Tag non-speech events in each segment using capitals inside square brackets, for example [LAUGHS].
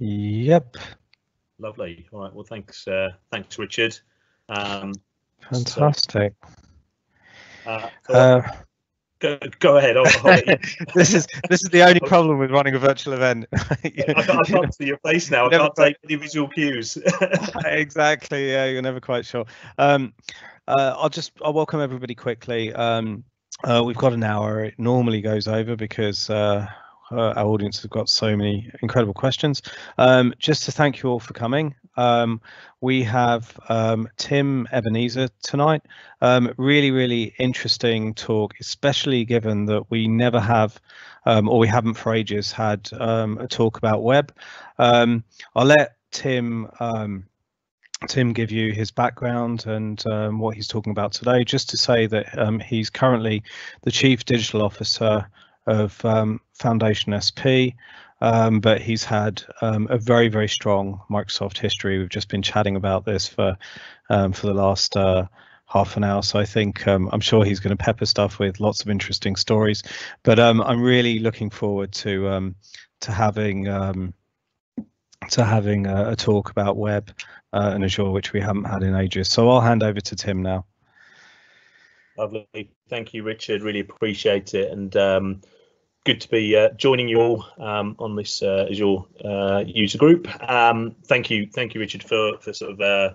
Yep. Lovely. All right. Well, thanks. Uh, thanks, Richard. Um, Fantastic. So, uh, Uh, go, go ahead. [LAUGHS] This is this is the only [LAUGHS] problem with running a virtual event. [LAUGHS] I, can't, I can't see your face now. I can't take any visual cues. exactly. Yeah, you're never quite sure. Um, uh, I'll just I'll welcome everybody quickly. Um, uh, we've got an hour. It normally goes over because uh, our audience has got so many incredible questions. Um, just to thank you all for coming. Um, we have um, Tim Ebenezer tonight. Um, really, really interesting talk, especially given that we never have, um, or we haven't for ages, had um, a talk about web. I'll let Tim Tim give you his background and um, what he's talking about today. Just to say that um, he's currently the chief digital officer of um, Foundation SP, um, but he's had um, a very very strong Microsoft history. We've just been chatting about this for um, for the last. Uh, half an hour so i think um, i'm sure he's going to pepper stuff with lots of interesting stories but um, i'm really looking forward to to having to having a, a talk about web uh, and Azure, which we haven't had in ages. So I'll hand over to Tim now. Lovely. Thank you, Richard. Really appreciate it. And um, good to be uh, joining you all um, on this uh, Azure uh, user group. Um, thank you. Thank you, Richard, for, for sort of uh,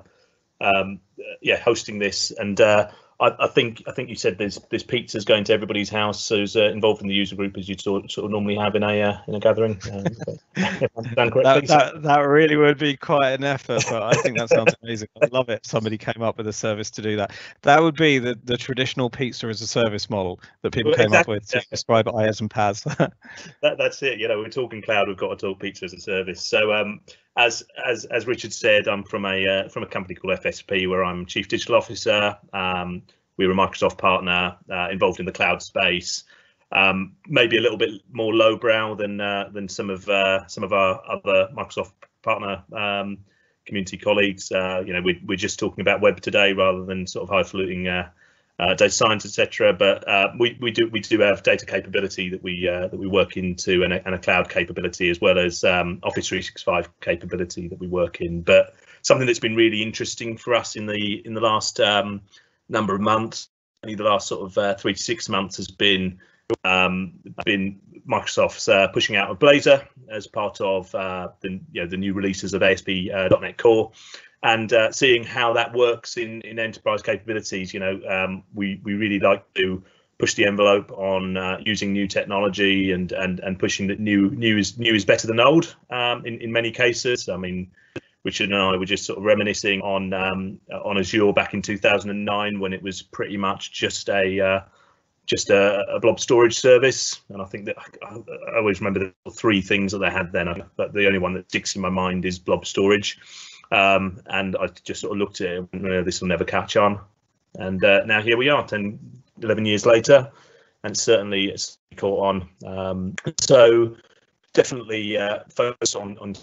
um, yeah, hosting this. And uh, I, I think I think you said there's there's pizzas going to everybody's house, who's uh, involved in the user group as you sort, sort of normally have in a uh, in a gathering. Um, but- [LAUGHS] if I understand correctly. That, that, that really would be quite an effort, but I think that sounds amazing. I'd love it. Somebody came up with a service to do that. That would be the, the traditional pizza as a service model that people Well, came exactly, up with to describe IaaS and PaaS. [LAUGHS] that, that's it. You know, we're talking cloud. We've got to talk pizza as a service. So, um, as as as Richard said, I'm from a uh, from a company called FSP, where I'm chief digital officer. Um, we're a Microsoft partner uh, involved in the cloud space. Um, maybe a little bit more lowbrow than uh, than some of uh, some of our other Microsoft partner um, community colleagues. Uh, you know, we, we're just talking about web today rather than sort of highfalutin uh, uh, data science, etc. But uh, we we do we do have data capability that we uh, that we work into and a, and a cloud capability as well as um, Office 365 capability that we work in. But something that's been really interesting for us in the in the last um, number of months, only the last sort of uh, three to six months, has been um, been Microsoft's uh, pushing out of Blazor as part of uh, the you know the new releases of ASP.NET Core and uh, seeing how that works in in enterprise capabilities. You know, um, we we really like to push the envelope on uh, using new technology and and and pushing that new new is new is better than old um, in in many cases. I mean. Richard and I were just sort of reminiscing on um, on Azure back in 2009 when it was pretty much just a uh, just a, a blob storage service, and I think that I, I always remember the three things that they had then. But the only one that sticks in my mind is blob storage, um, and I just sort of looked at it and "No, this will never catch on. And uh, now here we are, 10, 11 years later, and certainly it's caught on. Um, so definitely uh, focus on on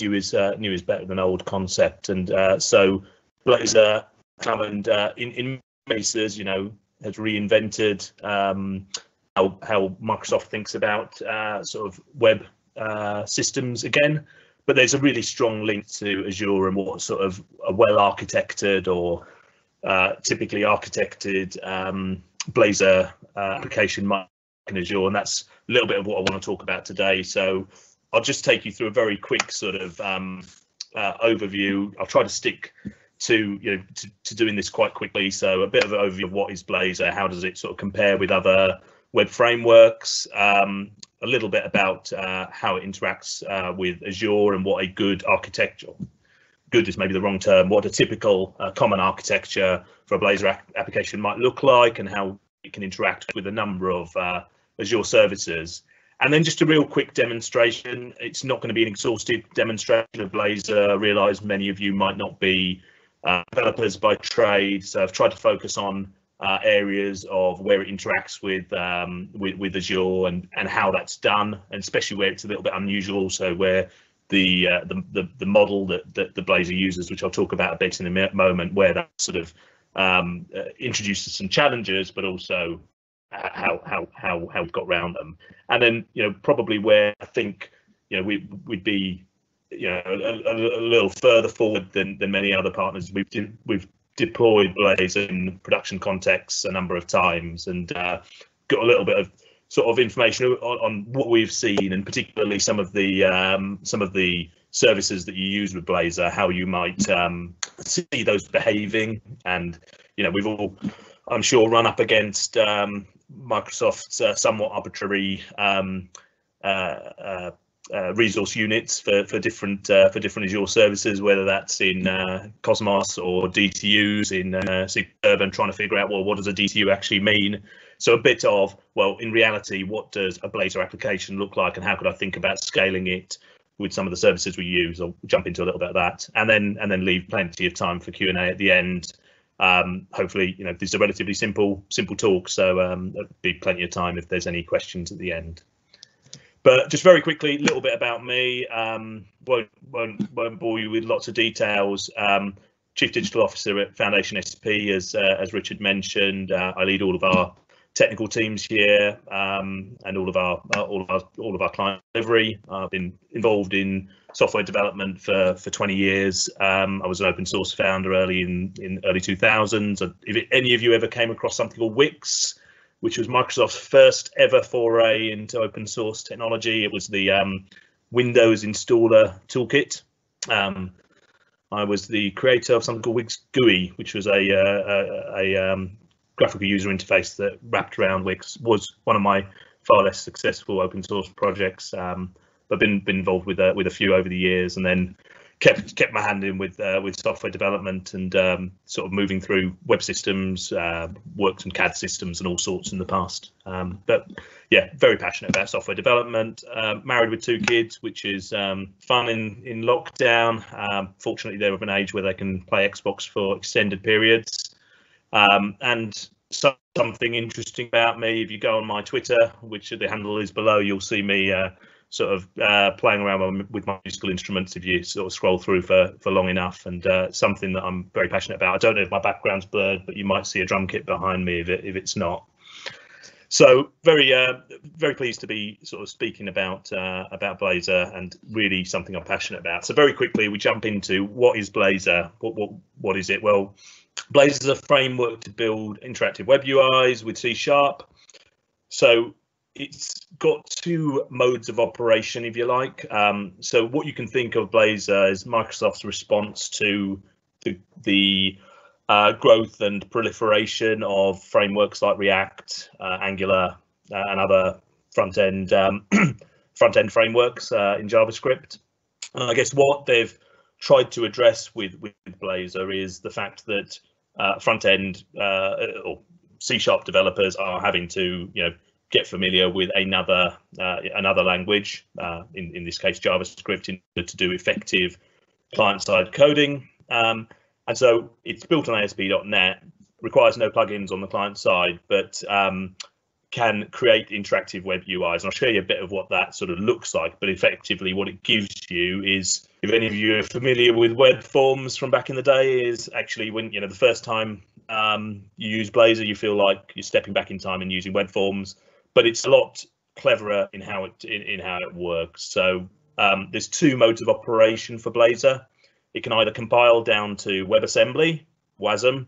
new is uh, new is better than old concept, and uh, so Blazor and uh, in in cases, you know, has reinvented um, how how Microsoft thinks about uh, sort of web uh, systems again. But there's a really strong link to Azure and what sort of a well architected or uh, typically architected um, Blazor uh, application might in Azure, and that's a little bit of what I want to talk about today. So I'll just take you through a very quick sort of um, uh, overview. I'll try to stick to you know to, to doing this quite quickly. So a bit of an overview of what is Blazor, how does it sort of compare with other web frameworks, um, a little bit about uh, how it interacts uh, with Azure and what a good architecture, good is maybe the wrong term, what a typical uh, common architecture for a Blazor application might look like and how it can interact with a number of uh, Azure services. And then just a real quick demonstration. It's not going to be an exhaustive demonstration of Blazor. I realise many of you might not be uh, developers by trade, so I've tried to focus on uh, areas of where it interacts with, um, with with Azure and and how that's done, and especially where it's a little bit unusual. So where the uh, the, the the model that, that the Blazor uses, which I'll talk about a bit in a moment, where that sort of um, uh, introduces some challenges, but also how how how how we've got around them. And then you know probably where I think you know we we'd be you know a, a, little further forward than, than many other partners. We've we've deployed Blazor in production contexts a number of times and uh, got a little bit of sort of information on, on, what we've seen and particularly some of the um, some of the services that you use with Blazor, how you might um, see those behaving. And you know, we've all, I'm sure, run up against um, Microsoft's uh, somewhat arbitrary um, uh, uh, uh, resource units for for different uh, for different Azure services, whether that's in uh, Cosmos or DTUs in uh, Superb, trying to figure out well what does a DTU actually mean. So a bit of well, in reality, what does a Blazor application look like, and how could I think about scaling it with some of the services we use? I'll jump into a little bit of that, and then and then leave plenty of time for Q and A at the end. Um, hopefully, you know this is a relatively simple simple talk, so um, there'll be plenty of time if there's any questions at the end. But just very quickly, a little bit about me. Um, won't, won't, won't bore you with lots of details. Um, Chief Digital Officer at Foundation SP, as uh, as Richard mentioned, uh, I lead all of our technical teams here um, and all of our uh, all of our all of our client delivery. I've been involved in software development for for 20 years. Um, I was an open source founder early in in early 2000s. If any of you ever came across something called Wix, which was Microsoft's first ever foray into open source technology. It was the um, Windows installer toolkit. Um, I was the creator of something called Wix GUI, which was a, uh, a, a um, graphical user interface that wrapped around Wix. Was one of my far less successful open source projects, um, but been been involved with uh, with a few over the years, and then kept kept my hand in with uh, with software development and um, sort of moving through web systems, uh, worked on CAD systems and all sorts in the past. Um, but yeah, very passionate about software development. Uh, married with two kids, which is um, fun in in lockdown. Um, fortunately, they're of an age where they can play Xbox for extended periods. Um, and something interesting about me, if you go on my Twitter, which the handle is below, you'll see me uh, sort of uh, playing around with my musical instruments if you sort of scroll through for for long enough and uh, something that I'm very passionate about. I don't know if my background's blurred, but you might see a drum kit behind me if it if it's not. So very uh, very pleased to be sort of speaking about uh, about Blazor and really something I'm passionate about. So very quickly we jump into what is Blazor? What what what is it? Well, Blazor is a framework to build interactive web UIs with C Sharp. So it's got two modes of operation, if you like. Um, so what you can think of Blazor is Microsoft's response to the, the uh, growth and proliferation of frameworks like React, uh, Angular, uh, and other front end um, [CLEARS THROAT] front end frameworks uh, in JavaScript. And I guess what they've tried to address with with Blazor is the fact that uh, front end uh, or C sharp developers are having to you know get familiar with another uh, another language, uh, in in this case JavaScript, in order to do effective client-side coding. Um, and so it's built on ASP.NET, requires no plugins on the client side, but um, can create interactive web UIs. And I'll show you a bit of what that sort of looks like. But effectively, what it gives you is, if any of you are familiar with web forms from back in the day, is actually when you know the first time um, you use Blazor, you feel like you're stepping back in time and using web forms but it's a lot cleverer in how it in, in how it works. So um, there's two modes of operation for Blazor. It can either compile down to WebAssembly, WASM,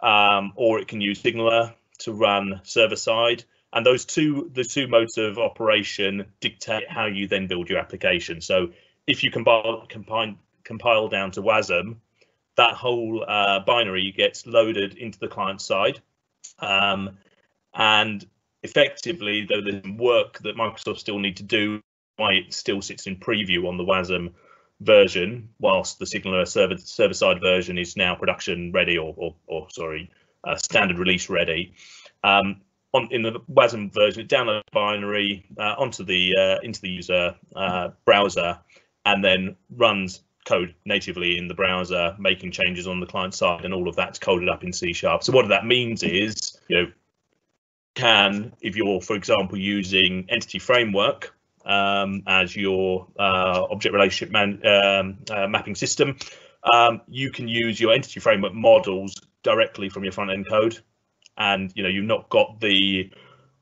um, or it can use SignalR to run server side. And those two, the two modes of operation dictate how you then build your application. So if you compile, compile, compile down to WASM, that whole uh, binary gets loaded into the client side. Um, and effectively, though there's work that Microsoft still need to do, why it still sits in preview on the WASM version, whilst the SignalR server server side version is now production ready or or, or sorry, uh, standard release ready. Um, on in the WASM version, it downloads binary uh, onto the uh, into the user uh, browser, and then runs code natively in the browser, making changes on the client side, and all of that's coded up in C sharp. So what that means is, you know, can, if you're, for example, using Entity Framework um, as your uh, object relationship man, um, uh, mapping system, um, you can use your Entity Framework models directly from your front end code. And you know you've not got the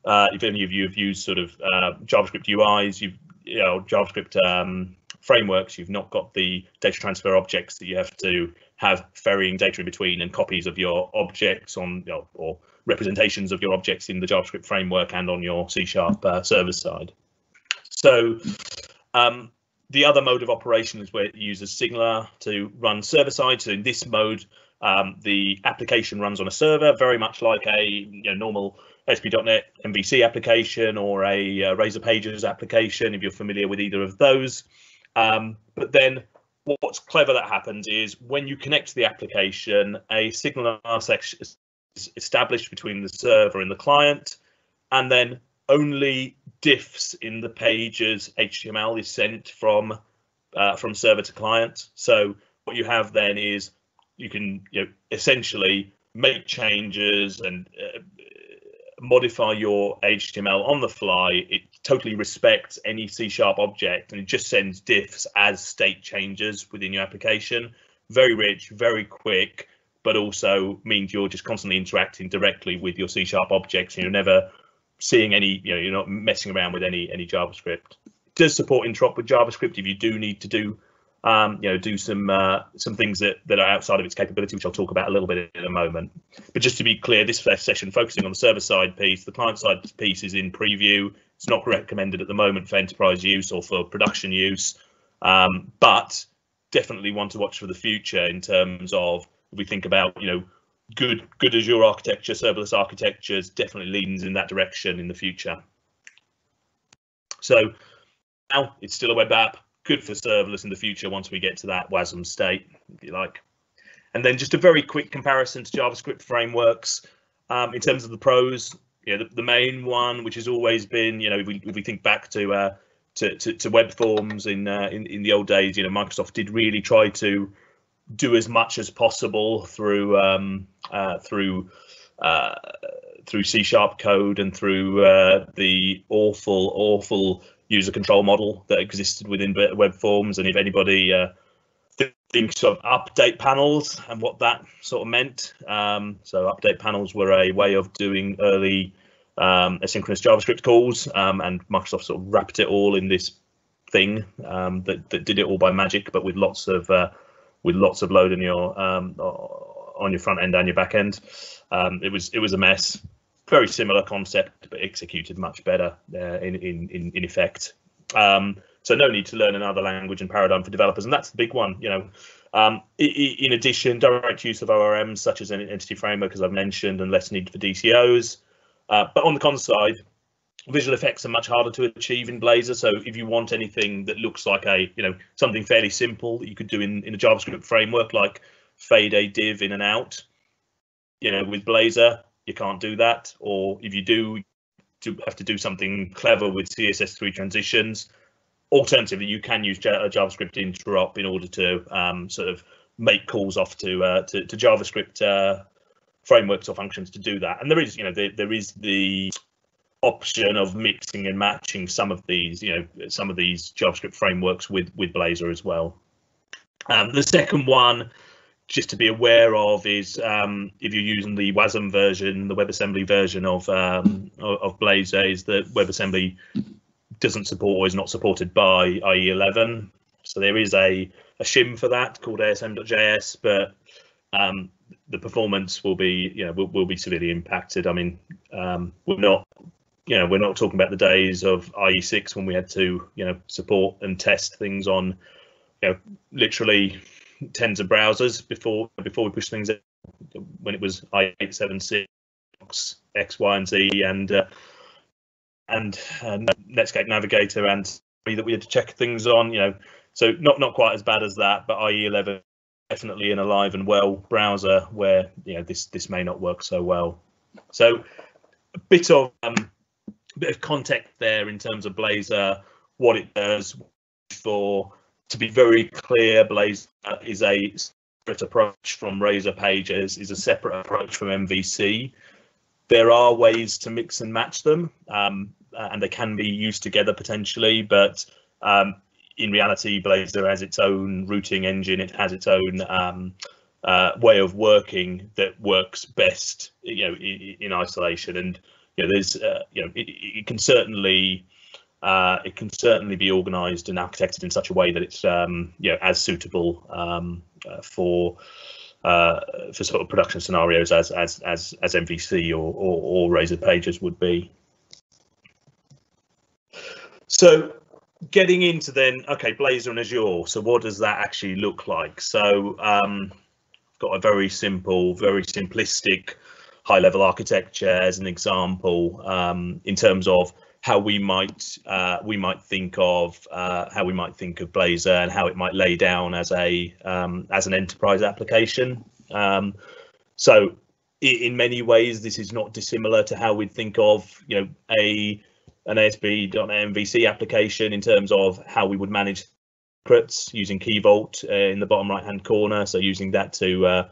uh, if any of you have used sort of uh, JavaScript UIs, you've you know JavaScript um, frameworks, you've not got the data transfer objects that you have to have ferrying data in between and copies of your objects on you know, or representations of your objects in the JavaScript framework and on your C Sharp uh, server side. So um, the other mode of operation is where it uses SignalR to run server side. So in this mode, um, the application runs on a server, very much like a you know, normal ASP.NET MVC application or a uh, Razor Pages application, if you're familiar with either of those. Um, but then what's clever that happens is when you connect to the application, a SignalR section established between the server and the client, and then only diffs in the pages HTML is sent from uh, from server to client. So what you have then is you can you know essentially make changes and uh, modify your HTML on the fly. It totally respects any C sharp object and it just sends diffs as state changes within your application. Very rich, very quick, but also means you're just constantly interacting directly with your C sharp objects and you're never seeing any, you know, you're not messing around with any any JavaScript. It does support interop with JavaScript if you do need to do um, you know, do some uh, some things that, that are outside of its capability, which I'll talk about a little bit in a moment. But just to be clear, this session focusing on the server side piece, the client side piece is in preview. It's not recommended at the moment for enterprise use or for production use, um, but definitely one to watch for the future in terms of if we think about, you know, good good Azure architecture, serverless architectures definitely leans in that direction in the future. So now it's still a web app good for serverless in the future once we get to that WASM state, if you like. And then just a very quick comparison to JavaScript frameworks um, in terms of the pros. Know, the, the, main one, which has always been, you know, if we, if we think back to, uh, to, to, to web forms in, uh, in in the old days, you know, Microsoft did really try to do as much as possible through um, uh, through uh, through C sharp code and through uh, the awful, awful user control model that existed within web forms. And if anybody uh, thinks of update panels and what that sort of meant, um, so update panels were a way of doing early um, asynchronous JavaScript calls, um, and Microsoft sort of wrapped it all in this thing um, that, that did it all by magic, but with lots of uh, with lots of load in your um, on your front end and your back end. Um, it was it was a mess very similar concept, but executed much better uh, in, in, in, effect. Um, so no need to learn another language and paradigm for developers, and that's the big one. You know, um, in addition, direct use of ORMs such as an entity framework, as I've mentioned, and less need for DTOs. Uh, but on the con side, visual effects are much harder to achieve in Blazor. So if you want anything that looks like a, you know, something fairly simple that you could do in, in a JavaScript framework, like fade a div in and out, you know, with Blazor, you can't do that. Or if you do, to have to do something clever with CSS3 transitions. Alternatively, you can use JavaScript interop in order to um, sort of make calls off to uh, to, to, JavaScript uh, frameworks or functions to do that. And there is, you know, there, there is the option of mixing and matching some of these, you know, some of these JavaScript frameworks with with Blazor as well. Um, the second one just to be aware of is um, if you're using the WASM version, the WebAssembly version of um, of Blazor, is that WebAssembly doesn't support or is not supported by IE11. So there is a, a shim for that called ASM.js, but um, the performance will be, you know, will, will be severely impacted. I mean, um, we're not, you know, we're not talking about the days of IE6 when we had to, you know, support and test things on, you know, literally tens of browsers before before we pushed things in, when it was i876 X, Y, and Z, and uh, and and Netscape Navigator, and that we had to check things on. You know, so not not quite as bad as that, but IE11 definitely an alive and well browser where you know this this may not work so well. So a bit of um, bit of context there in terms of Blazor, what it does for to be very clear, Blaze is a separate approach from Razor Pages, is a separate approach from MVC. There are ways to mix and match them, um, and they can be used together potentially, but um, in reality, Blazor has its own routing engine. It has its own um, uh, way of working that works best, you know, in, in isolation. And you know, there's, uh, you know, it, it, can certainly Uh, it can certainly be organised and architected in such a way that it's um, you know as suitable um, uh, for uh, for sort of production scenarios as as as as MVC or or, or Razor Pages would be. So getting into then okay Blazor and Azure. So what does that actually look like? So um, got a very simple, very simplistic high level architecture as an example um, in terms of how we might uh, we might think of uh, how we might think of Blazor and how it might lay down as a um, as an enterprise application. Um, so in many ways, this is not dissimilar to how we'd think of you know a an ASP.NET MVC application in terms of how we would manage secrets using Key Vault uh, in the bottom right hand corner. So using that to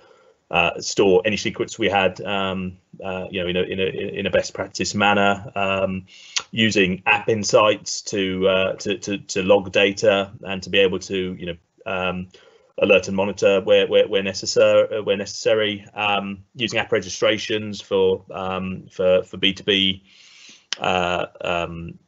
uh, uh, store any secrets we had, um, uh, you know, in a, in a in a best practice manner, um, using App Insights to, uh, to to to log data and to be able to you know um, alert and monitor where where, where necessary where necessary, um, using app registrations for um, for for B two B uh, um,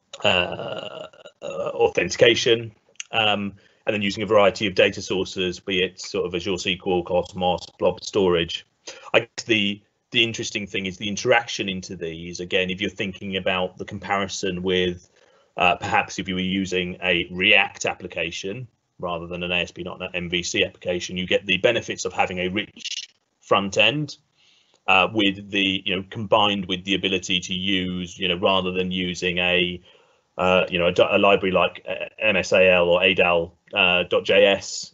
authentication. Um, and then using a variety of data sources, be it sort of Azure SQL, Cosmos, Blob Storage. I guess the the interesting thing is the interaction into these. Again, if you're thinking about the comparison with uh, perhaps if you were using a React application rather than an ASP.NET MVC application, you get the benefits of having a rich front end uh, with the, you know, combined with the ability to use, you know, rather than using a, uh, you know, a, a, library like uh, MSAL or ADAL uh,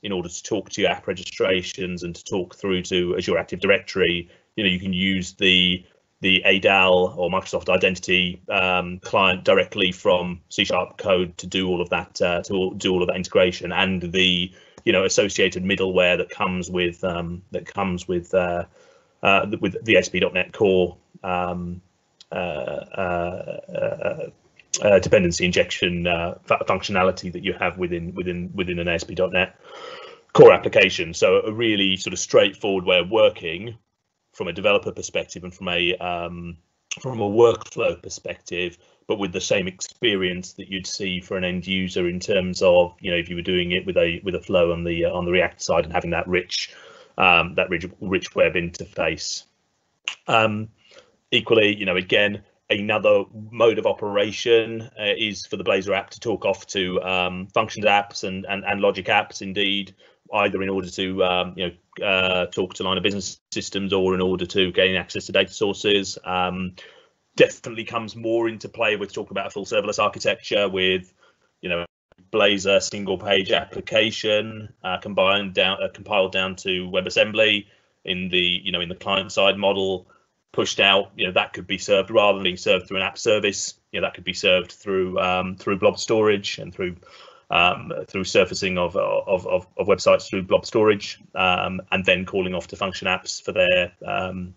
in order to talk to your app registrations and to talk through to Azure Active Directory. You know, you can use the the ADAL or Microsoft Identity um, client directly from C Sharp code to do all of that uh, to do all of that integration and the you know associated middleware that comes with um, that comes with uh, uh, with the ASP.NET Core um, uh, dependency injection uh, functionality that you have within within within an ASP.NET core application. So a really sort of straightforward way of working from a developer perspective and from a um, from a workflow perspective, but with the same experience that you'd see for an end user in terms of you know if you were doing it with a with a flow on the uh, on the React side and having that rich um, that rich rich web interface. Um, equally, you know, again, another mode of operation uh, is for the Blazor app to talk off to um, functions apps and, and, and logic apps indeed, either in order to um, you know uh, talk to line of business systems or in order to gain access to data sources. Um, definitely comes more into play with talking about a full serverless architecture with you know Blazor single page application uh, combined down uh, compiled down to WebAssembly in the you know in the client side model pushed out, you know, that could be served rather than being served through an app service. You know, that could be served through um, through blob storage and through um, through surfacing of, of, of, of, websites through blob storage, um, and then calling off to function apps for their um,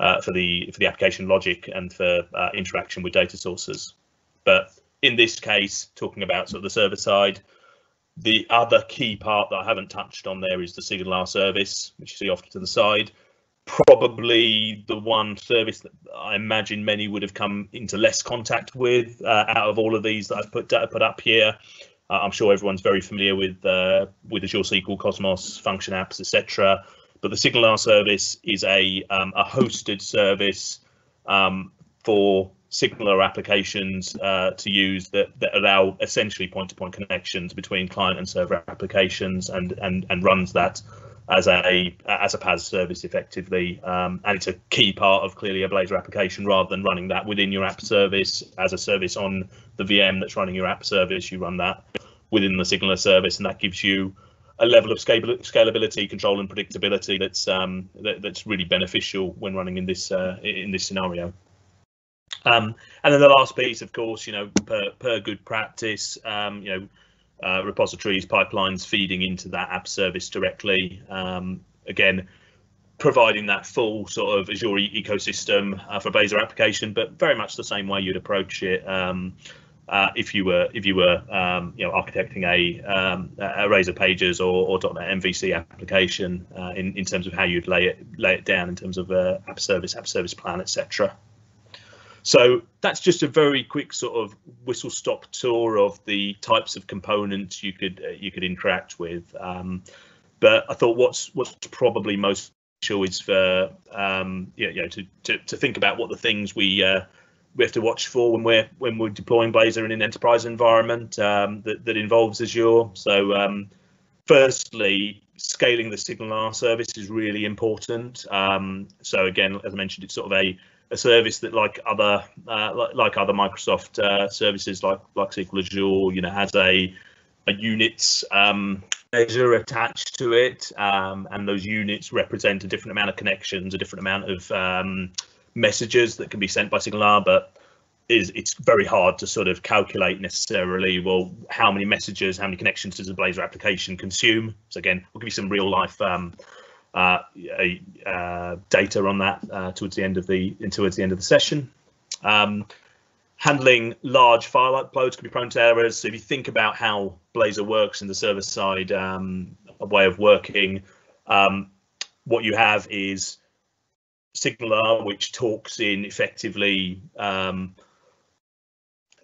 uh, for the for the application logic and for uh, interaction with data sources. But in this case, talking about sort of the server side, the other key part that I haven't touched on there is the SignalR service, which you see off to the side probably the one service that I imagine many would have come into less contact with uh, out of all of these that I've put put up here. Uh, I'm sure everyone's very familiar with uh, with Azure SQL, Cosmos, Function Apps, etc. But the SignalR service is a um, a hosted service um, for SignalR applications uh, to use that, that allow essentially point-to-point -point connections between client and server applications and and and runs that as a as a PaaS service effectively, um, and it's a key part of clearly a Blazor application rather than running that within your app service as a service on the VM that's running your app service. You run that within the SignalR service, and that gives you a level of scalability, control, and predictability that's um, that, that's really beneficial when running in this uh, in this scenario. Um, and then the last piece, of course, you know, per, per good practice, um, you know, uh, repositories, pipelines feeding into that app service directly. Um, again, providing that full sort of Azure ecosystem uh, for Blazor application, but very much the same way you'd approach it um, uh, if you were if you were um, you know architecting a, um, a Razor Pages or, or .NET MVC application uh, in in terms of how you'd lay it lay it down in terms of uh, app service, app service plan, etc. So that's just a very quick sort of whistle stop tour of the types of components you could uh, you could interact with. Um, but I thought what's what's probably most crucial is for um, you know, to, to to think about what the things we uh, we have to watch for when we're when we're deploying Blazor in an enterprise environment um, that that involves Azure. So um, firstly, scaling the SignalR service is really important. Um, so again, as I mentioned, it's sort of a a service that, like other uh, like, other Microsoft uh, services, like like SQL Azure, you know, has a a units um, measure attached to it, um, and those units represent a different amount of connections, a different amount of um, messages that can be sent by SignalR, but is it's very hard to sort of calculate necessarily well how many messages how many connections does a blazor application consume? So again we'll give you some real life um, data on that uh, towards the end of the towards the end of the session um, handling large file uploads can be prone to errors so if you think about how blazor works in the server side um, way of working um, what you have is SignalR, which talks in effectively um,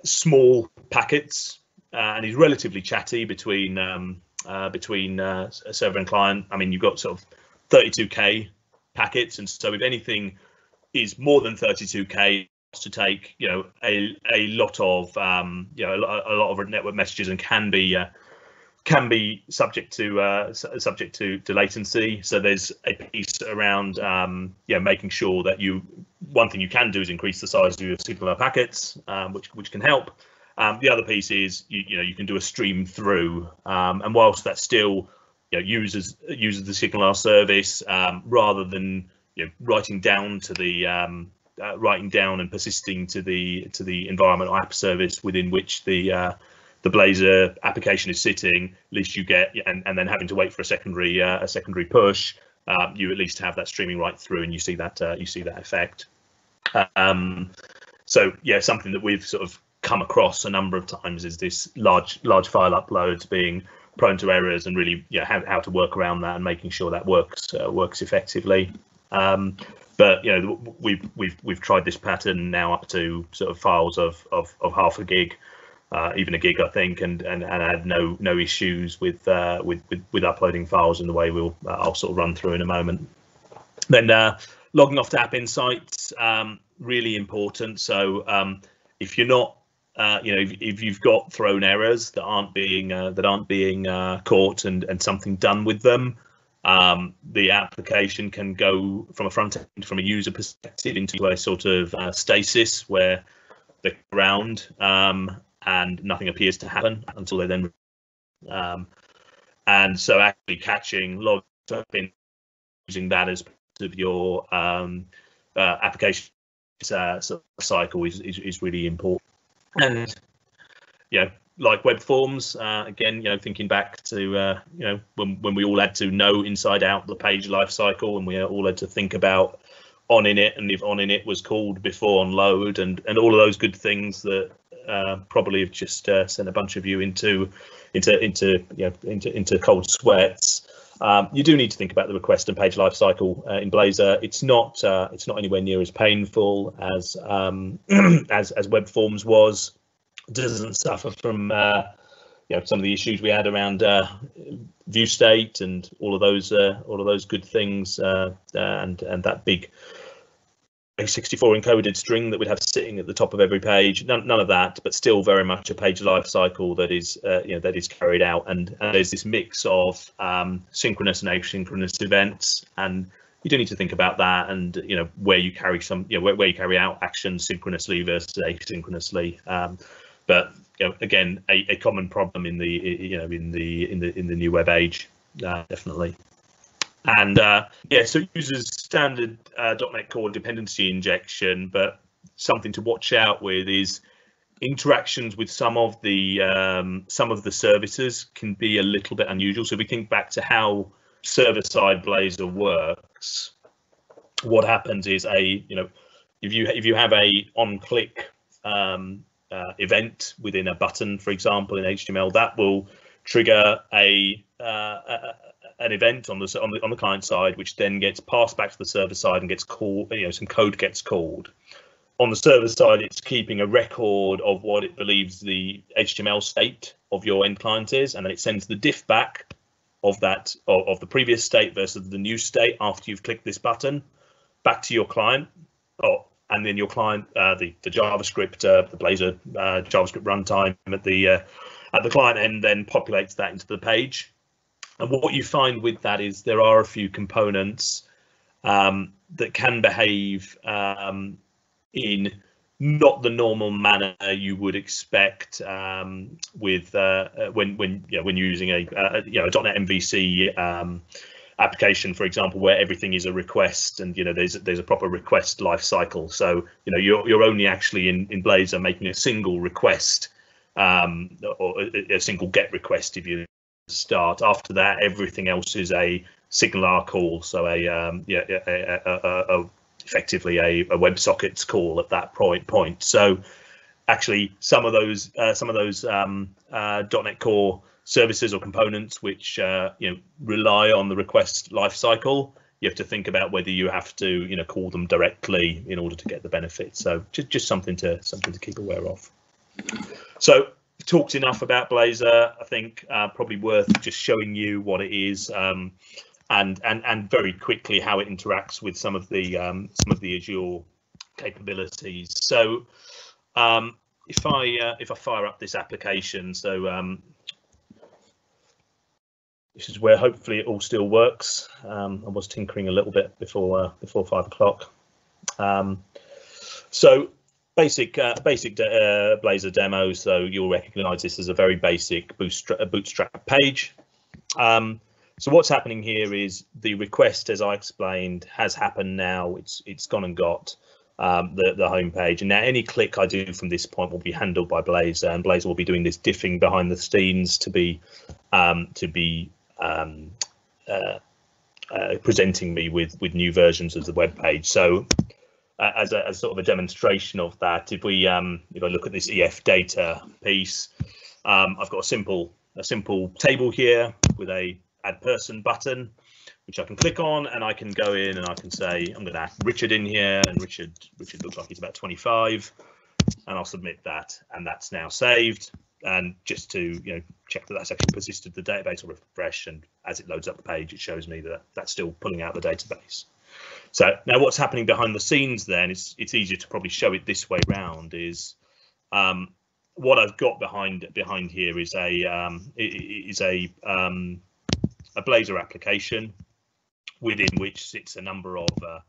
small packets uh, and is relatively chatty between um, uh, between uh, server and client. I mean, you've got sort of 32k packets, and so if anything is more than 32k, to take you know a a lot of um, you know a, a lot of network messages and can be uh, can be subject to uh, subject to, to latency. So there's a piece around um, yeah making sure that you one thing you can do is increase the size of your SignalR packets, um, which which can help. Um, the other piece is you, you know you can do a stream through, um, and whilst that's still you know, uses uses the SignalR service um, rather than you know, writing down to the um, uh, writing down and persisting to the to the environment app service within which the uh, the Blazor application is sitting, at least you get, and, and then having to wait for a secondary uh, a secondary push, um, you at least have that streaming right through, and you see that uh, you see that effect. Um, so yeah, something that we've sort of come across a number of times is this large large file uploads being prone to errors, and really yeah how, how to work around that and making sure that works uh, works effectively. Um, but you know we've we've we've tried this pattern now up to sort of files of of, of half a gig uh, even a gig, I think, and and, and had no no issues with, uh, with, with with uploading files in the way we'll uh, I'll sort of run through in a moment. Then uh, logging off to App Insights um, really important. So um, if you're not uh, you know, if, if, you've got thrown errors that aren't being uh, that aren't being caught and and something done with them, um, the application can go from a front end, from a user perspective, into a sort of stasis where the ground um, and nothing appears to happen until they then um, and so actually catching log in using that as part of your um, uh, application uh, cycle is, is, is really important and you know like web forms uh, again you know thinking back to uh, you know when, when we all had to know inside out the page life cycle and we all had to think about on init and if on init was called before on load and and all of those good things that uh, probably have just uh, sent a bunch of you into into into you know into into cold sweats. Um, you do need to think about the request and page lifecycle uh, in Blazor. It's not uh, it's not anywhere near as painful as um, [CLEARS THROAT] as as web forms was. Doesn't suffer from uh, you know some of the issues we had around uh, view state and all of those all of those good things and and that big a 64 encoded string that we'd have sitting at the top of every page. None, none of that, but still very much a page life cycle that is, uh, you know, that is carried out. And, and there's this mix of um, synchronous and asynchronous events, and you do need to think about that, and you know, where you carry some, you know, where, where you carry out actions synchronously versus asynchronously. Um, but you know, again, a, a common problem in the, you know, in the in the in the new web age, uh, definitely. And uh, yeah, so it uses standard uh, .NET Core dependency injection, but something to watch out with is interactions with some of the um, some of the services can be a little bit unusual. So if we think back to how server-side Blazor works, what happens is a you know if you if you have a on-click um, uh, event within a button, for example, in HTML, that will trigger a, uh, a, an event on the on the on the client side, which then gets passed back to the server side and gets called. You know, some code gets called. on the server side, it's keeping a record of what it believes the HTML state of your end client is, and then it sends the diff back of that of, of the previous state versus the new state after you've clicked this button back to your client. Oh, and then your client, uh, the the JavaScript, uh, the Blazor uh, JavaScript runtime at the uh, at the client end then populates that into the page. And what you find with that is there are a few components um, that can behave um, in not the normal manner you would expect um, with uh, uh when when you know, when using a uh, you know a .NET MVC um, application, for example, where everything is a request and you know there's there's a proper request life cycle. So you know you're you're only actually in in Blazor making a single request um, or a, a single GET request if you start. After that, everything else is a SignalR call, so a um, yeah a, a, a, effectively a, WebSockets call at that point. Point. So actually, some of those uh, some of those um, uh, .NET Core services or components which uh, you know rely on the request lifecycle, you have to think about whether you have to you know call them directly in order to get the benefit. So just just something to something to keep aware of. So talked enough about Blazor. I think uh, probably worth just showing you what it is. Um, and and and very quickly how it interacts with some of the um, some of the Azure capabilities. So um, if I uh, if I fire up this application, so um, this is where hopefully it all still works. Um, I was tinkering a little bit before uh, before five o'clock. Um, so basic uh, basic uh, Blazor demo. So you'll recognise this as a very basic bootstrap, bootstrap page. Um, so what's happening here is the request, as I explained, has happened now. It's it's gone and got um, the the home page, and now any click I do from this point will be handled by Blazor, and Blazor will be doing this diffing behind the scenes to be um, to be um, uh, uh, presenting me with with new versions of the web page. So uh, as a as sort of a demonstration of that, if we um, if I look at this EF data piece, um, I've got a simple a simple table here with a add person button, which I can click on and I can go in and I can say, I'm going to add Richard in here and Richard, Richard looks like he's about 25 and I'll submit that and that's now saved. And just to you know check that that's actually persisted the database or refresh and as it loads up the page, it shows me that that's still pulling out the database. So now what's happening behind the scenes then, it's, it's easier to probably show it this way round is um, what I've got behind behind here is a um, is a um, a Blazor application within which sits a number of uh,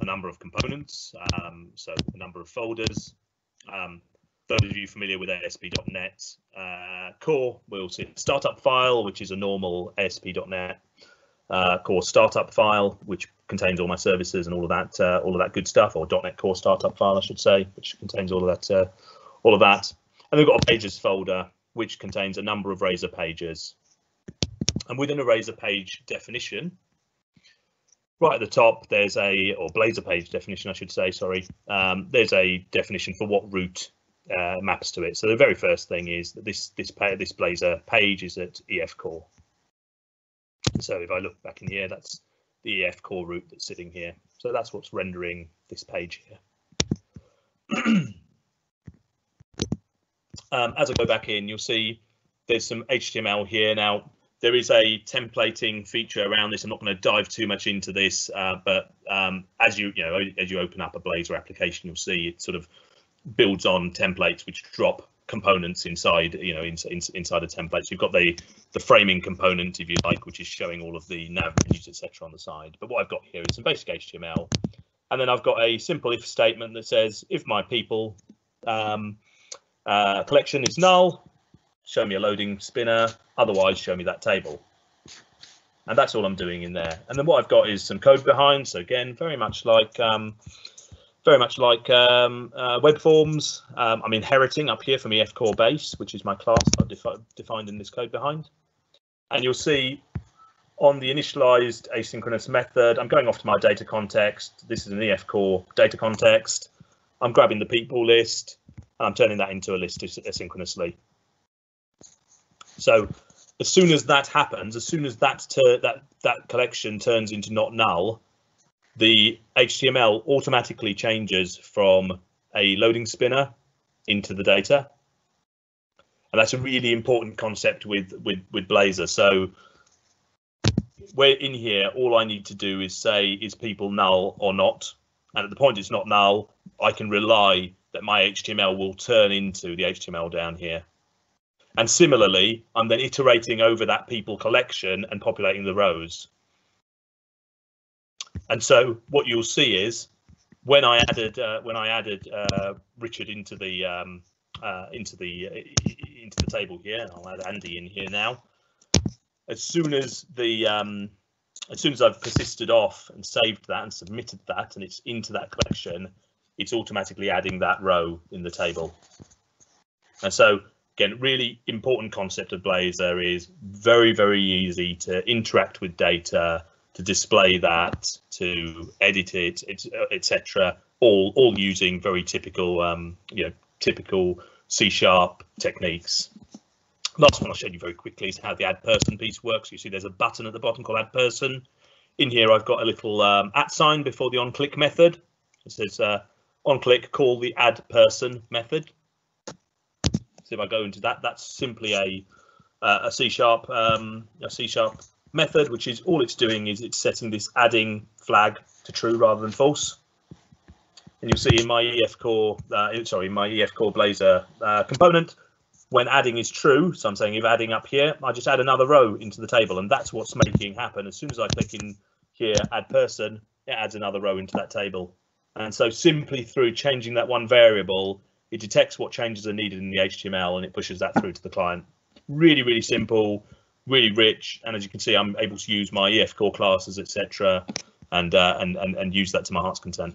a number of components, um, so a number of folders. Um, those of you familiar with ASP.NET uh, Core will see startup file, which is a normal ASP.NET uh, Core startup file, which contains all my services and all of that, uh, all of that good stuff, or .NET Core startup file, I should say, which contains all of that, uh, all of that. And we've got a pages folder, which contains a number of Razor pages, and within a Razor page definition, right at the top, there's a, or Blazor page definition, I should say, sorry, um, there's a definition for what route uh, maps to it. So the very first thing is that this this this Blazor page is at EF core. So if I look back in here, that's the EF core route that's sitting here. So that's what's rendering this page here. [CLEARS THROAT] um, as I go back in, you'll see there's some HTML here. Now, there is a templating feature around this. I'm not going to dive too much into this, uh, but um, as you you know as you open up a Blazor application, you'll see it sort of builds on templates which drop components inside you know in, in, inside a template. So you've got the the framing component, if you like, which is showing all of the nav menus etc. on the side. But what I've got here is some basic HTML, and then I've got a simple if statement that says if my people um, uh, collection is null, show me a loading spinner, otherwise show me that table. And that's all I'm doing in there. And then what I've got is some code behind. So again, very much like um, very much like um, uh, web forms. Um, I'm inheriting up here from EF core base, which is my class I've defi defined in this code behind. And you'll see on the initialized asynchronous method, I'm going off to my data context. This is an EF core data context. I'm grabbing the people list and I'm turning that into a list asynchronously. So as soon as that happens, as soon as that that that collection turns into not null, the HTML automatically changes from a loading spinner into the data. And that's a really important concept with, with, with Blazor. So where in here, all I need to do is say, is people null or not? And at the point it's not null, I can rely that my HTML will turn into the HTML down here. And similarly, I'm then iterating over that people collection and populating the rows. And so what you'll see is when I added uh, when I added uh, Richard into the um, uh, into the uh, into the table here, and I'll add Andy in here now. As soon as the um, as soon as I've persisted off and saved that and submitted that and it's into that collection, it's automatically adding that row in the table. And so again, really important concept of Blazor is very, very easy to interact with data, to display that, to edit it, etc. All all using very typical, um, you know, typical C sharp techniques. Last one I'll show you very quickly is how the add person piece works. You see there's a button at the bottom called add person. In here I've got a little um, at sign before the on click method. It says uh, on click call the add person method. So if I go into that, that's simply a uh, a C sharp um, a C sharp method, which is all it's doing is it's setting this adding flag to true rather than false. And you'll see in my EF core, uh, sorry, my EF core Blazor uh, component, when adding is true, so I'm saying if adding up here, I just add another row into the table, and that's what's making happen. As soon as I click in here, add person, it adds another row into that table. And so simply through changing that one variable, it detects what changes are needed in the HTML and it pushes that through to the client. Really, really simple, really rich. And as you can see, I'm able to use my EF core classes, etc., and, uh, and and and use that to my heart's content.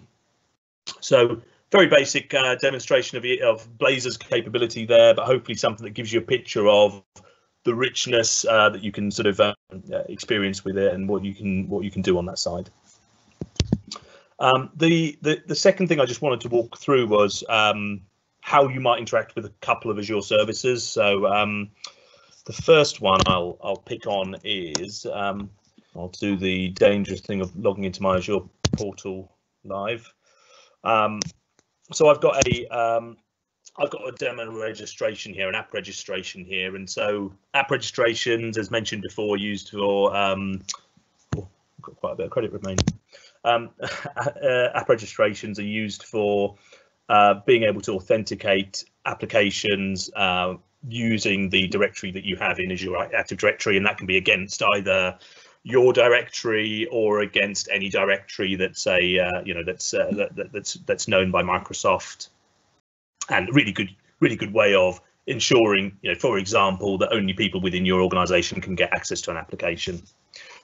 So very basic uh, demonstration of, of Blazor's capability there, but hopefully something that gives you a picture of the richness uh, that you can sort of uh, experience with it and what you can what you can do on that side. Um, the, the the second thing I just wanted to walk through was um, how you might interact with a couple of Azure services. So um, the first one I'll I'll pick on is um, I'll do the dangerous thing of logging into my Azure portal live. Um, so I've got a um, I've got a demo registration here, an app registration here, and so app registrations, as mentioned before, used for um, oh, got quite a bit of credit remaining. Um, [LAUGHS] uh, app registrations are used for uh, being able to authenticate applications uh, using the directory that you have in Azure Active Directory, and that can be against either your directory or against any directory that's a uh, you know that's uh, that, that's that's known by Microsoft, and really good really good way of ensuring you know for example that only people within your organization can get access to an application.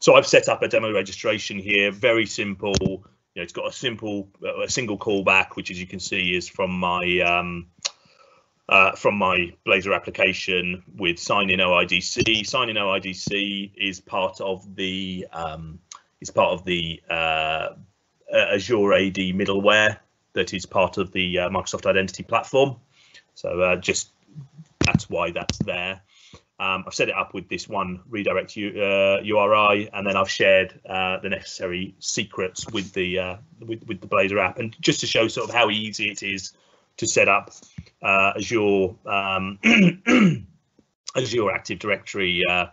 So I've set up a demo registration here, very simple. You know, it's got a simple a single callback, which as you can see is from my um, uh, from my Blazor application with sign in OIDC. Sign in OIDC is part of the um, is part of the uh, Azure AD middleware that is part of the uh, Microsoft Identity platform. So uh, just that's why that's there. Um, I've set it up with this one redirect U, URI, and then I've shared uh, the necessary secrets with the with, with the Blazor app, and just to show sort of how easy it is to set up uh, Azure um, [CLEARS THROAT] Azure Active Directory uh,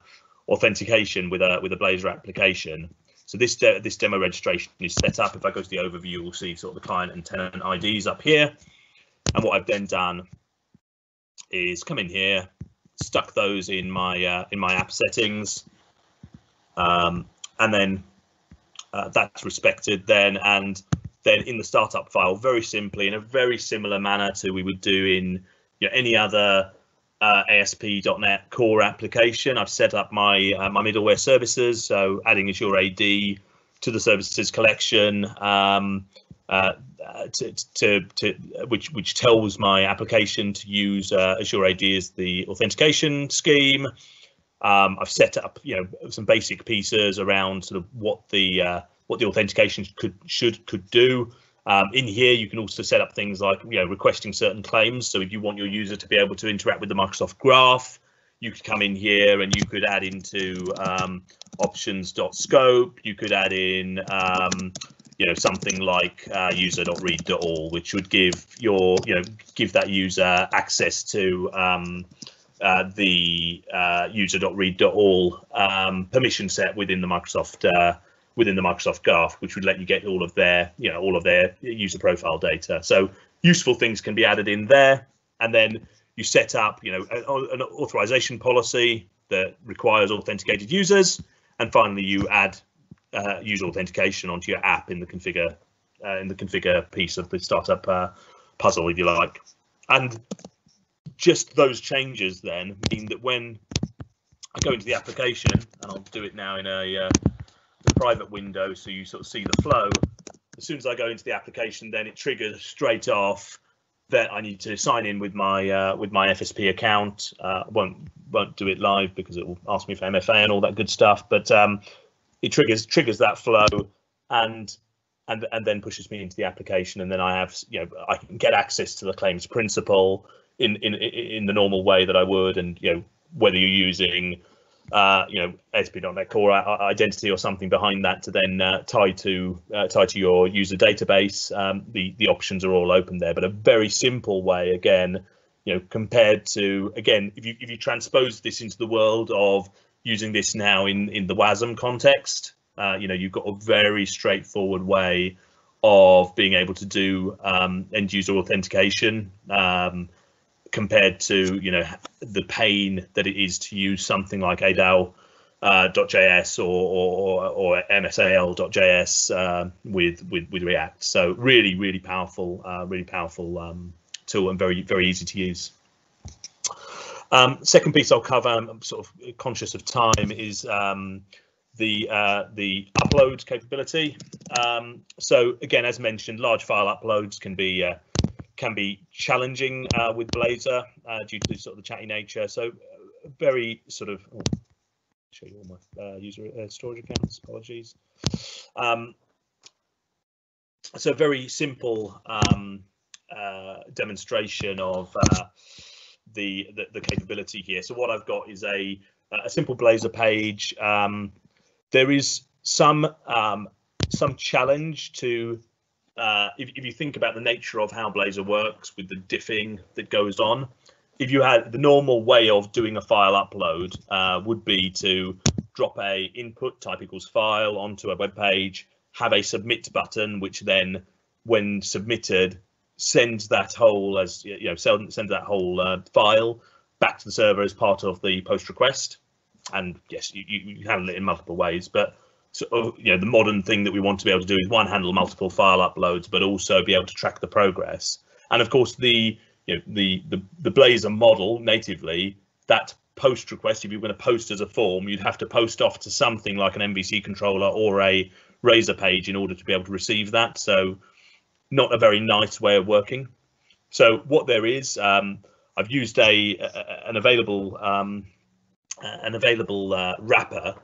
authentication with a with a Blazor application. So this de this demo registration is set up. If I go to the overview, we'll see sort of the client and tenant IDs up here. And what I've then done is come in here, stuck those in my uh, in my app settings, um, and then uh, that's respected then and then in the startup file, very simply, in a very similar manner to we would do in you know, any other uh, ASP.NET Core application. I've set up my uh, my middleware services, so adding Azure AD to the services collection, um, uh, to, to, to, which which tells my application to use uh, Azure AD as the authentication scheme. Um, I've set up you know some basic pieces around sort of what the uh, what the authentication could should could do. Um, in here, you can also set up things like you know requesting certain claims. So if you want your user to be able to interact with the Microsoft Graph, you could come in here and you could add into um, options.scope. You could add in um, you know something like uh, user.read.all, which would give your you know give that user access to um, uh, the uh, user.read.all um, permission set within the Microsoft uh, within the Microsoft Graph, which would let you get all of their you know all of their user profile data. So useful things can be added in there, and then you set up you know an authorization policy that requires authenticated users, and finally you add uh, user authentication onto your app in the configure uh, in the configure piece of the startup uh, puzzle, if you like. And just those changes then mean that when I go into the application, and I'll do it now in a, uh, a private window so you sort of see the flow. As soon as I go into the application, then it triggers straight off that I need to sign in with my uh, with my FSP account. Uh, won't won't do it live because it will ask me for MFA and all that good stuff. But um, it triggers triggers that flow and and and then pushes me into the application and then I have you know I can get access to the claims principal in in in the normal way that I would and you know whether you're using uh, you know ASP.NET Core identity or something behind that to then uh, tie to uh, tie to your user database. Um, the the options are all open there, but a very simple way again. You know, compared to again, if you if you transpose this into the world of using this now in in the WASM context. Uh, you know, you've got a very straightforward way of being able to do um, end user authentication um, compared to you know the pain that it is to use something like ADAL uh, or, or, or MSAL.js uh, with, with with React. So really, really powerful, uh, really powerful um, tool and very very easy to use. Um, second piece I'll cover, I'm sort of conscious of time, is um, the uh, the upload capability. Um, so again, as mentioned, large file uploads can be uh, can be challenging uh, with Blazor uh, due to sort of the chatty nature. So uh, very sort of oh, show you all my uh, user storage accounts. Apologies. Um, so very simple um, demonstration of the, the, the capability here. So what I've got is a a simple Blazor page. Um, there is some um, some challenge to uh, if, if you think about the nature of how Blazor works with the diffing that goes on. If you had the normal way of doing a file upload uh, would be to drop a input type equals file onto a web page, have a submit button, which then when submitted sends that whole as you know send, send that whole uh, file back to the server as part of the post request. And yes, you, you handle it in multiple ways, but so you know the modern thing that we want to be able to do is one handle multiple file uploads, but also be able to track the progress. And of course, the you know the the, the Blazor model natively that post request, if you're going to post as a form, you'd have to post off to something like an MVC controller or a Razor page in order to be able to receive that. So not a very nice way of working. So what there is, um, I've used a, a an available um, an available uh, wrapper,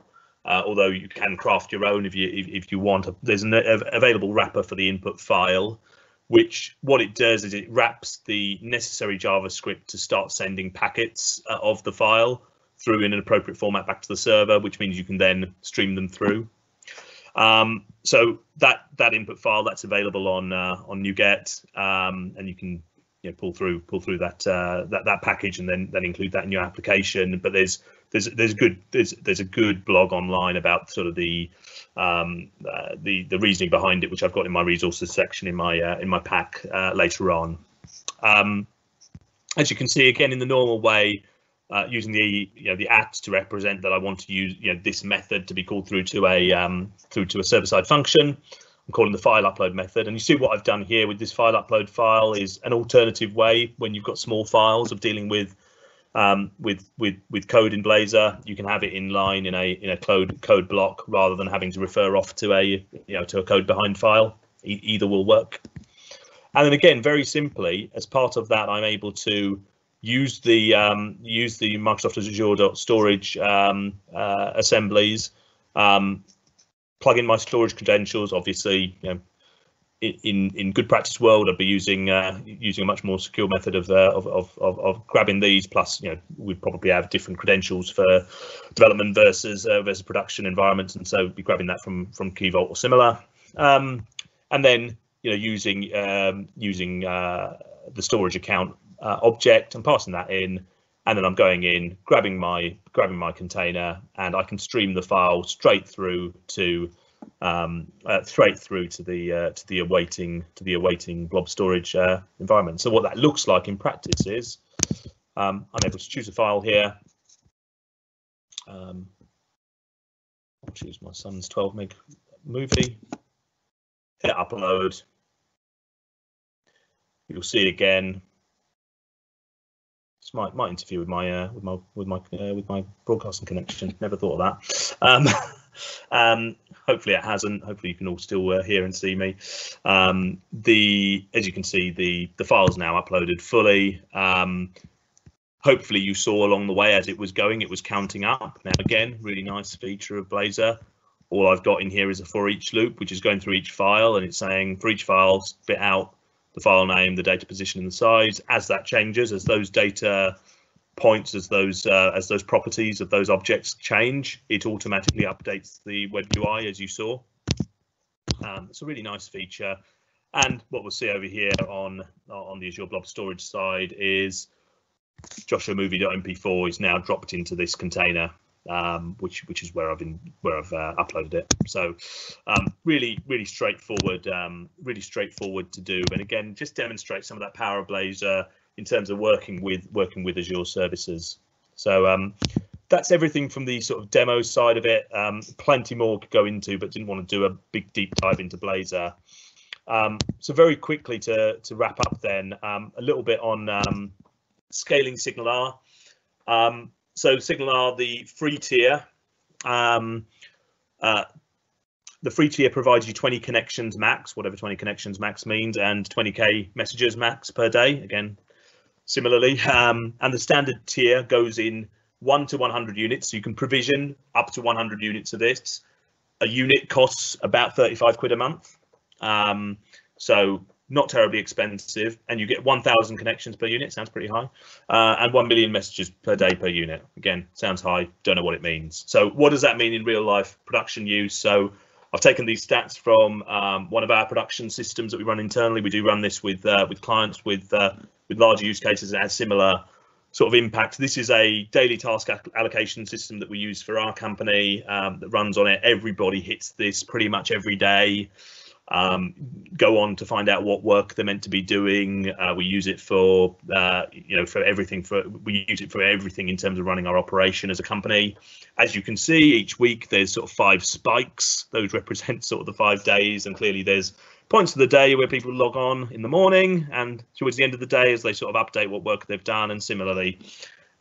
uh, although you can craft your own if you if, if you want. There's an available wrapper for the input file, which what it does is it wraps the necessary JavaScript to start sending packets uh, of the file through in an appropriate format back to the server, which means you can then stream them through. Um, so that that input file that's available on uh, on NuGet, um, and you can you know, pull through pull through that uh, that that package and then then include that in your application. But there's there's there's good there's there's a good blog online about sort of the um, uh, the the reasoning behind it, which I've got in my resources section in my uh, in my pack uh, later on. Um, as you can see, again in the normal way, uh, using the you know the at to represent that I want to use you know this method to be called through to a um, through to a server side function. I'm calling the file upload method, and you see what I've done here with this file upload file is an alternative way when you've got small files of dealing with um, with with with code in Blazor. You can have it in line in a in a code code block rather than having to refer off to a you know to a code behind file. E either will work. And then again, very simply, as part of that, I'm able to use the um, use the Microsoft Azure storage um, uh, assemblies, um, plug in my storage credentials. Obviously, you know, in in good practice world, I'd be using uh, using a much more secure method of, uh, of, of, of grabbing these. Plus, you know, we'd probably have different credentials for development versus uh, versus production environments, and so be grabbing that from from Key Vault or similar. Um, and then you know using um, using uh, the storage account uh, object and passing that in and then I'm going in, grabbing my grabbing my container, and I can stream the file straight through to um, uh, straight through to the uh, to the awaiting to the awaiting blob storage uh, environment. So what that looks like in practice is um, I'm able to choose a file here. Um, I'll choose my son's 12 meg movie. Hit upload. You'll see it again this might might interfere with my uh, with my with my uh, with my broadcasting connection. Never thought of that. [LAUGHS] Um, hopefully it hasn't. Hopefully you can all still uh, hear and see me. Um, the as you can see, the the file's now uploaded fully. Um, hopefully you saw along the way as it was going, it was counting up. Now again, really nice feature of Blazor. All I've got in here is a for each loop, which is going through each file and it's saying for each file, spit out the file name, the data position, and the size. As that changes, as those data points, as those uh, as those properties of those objects change, it automatically updates the web UI as you saw. Um, it's a really nice feature. And what we'll see over here on on the Azure Blob Storage side is Joshua Movie.mp4 is now dropped into this container um, which which is where I've been where I've uh, uploaded it. So um, really really straightforward, um, really straightforward to do. And again, just demonstrate some of that power of Blazor in terms of working with working with Azure services. So um, that's everything from the sort of demo side of it. Um, plenty more could go into, but didn't want to do a big deep dive into Blazor. Um, so very quickly to to wrap up then, a little bit on scaling SignalR. Um, so SignalR, the free tier, um, uh, the free tier provides you 20 connections max, whatever 20 connections max means, and 20k messages max per day. Again, similarly, um, and the standard tier goes in one to 100 units. So you can provision up to 100 units of this. A unit costs about 35 quid a month. Um, so not terribly expensive, and you get 1,000 connections per unit. Sounds pretty high, uh, and 1 million messages per day per unit. Again, sounds high. Don't know what it means. So, what does that mean in real life production use? So, I've taken these stats from um, one of our production systems that we run internally. We do run this with uh, with clients with uh, with larger use cases and has similar sort of impact. This is a daily task allocation system that we use for our company um, that runs on it. Everybody hits this pretty much every day um, go on to find out what work they're meant to be doing. Uh, we use it for uh, you know for everything for we use it for everything in terms of running our operation as a company. As you can see, each week there's sort of five spikes. Those represent sort of the five days, and clearly there's points of the day where people log on in the morning and towards the end of the day as they sort of update what work they've done and similarly.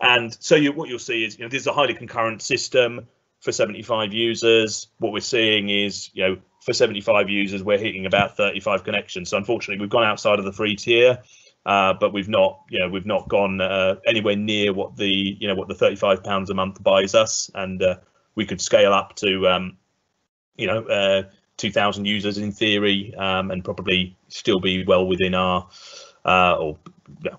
And so you, what you'll see is you know this is a highly concurrent system for 75 users. What we're seeing is you know for 75 users, we're hitting about 35 connections. So unfortunately, we've gone outside of the free tier, uh, but we've not, you know, we've not gone uh, anywhere near what the, you know, what the 35 pounds a month buys us, and uh, we could scale up to, um, you know, uh, 2,000 users in theory, um, and probably still be well within our, uh, or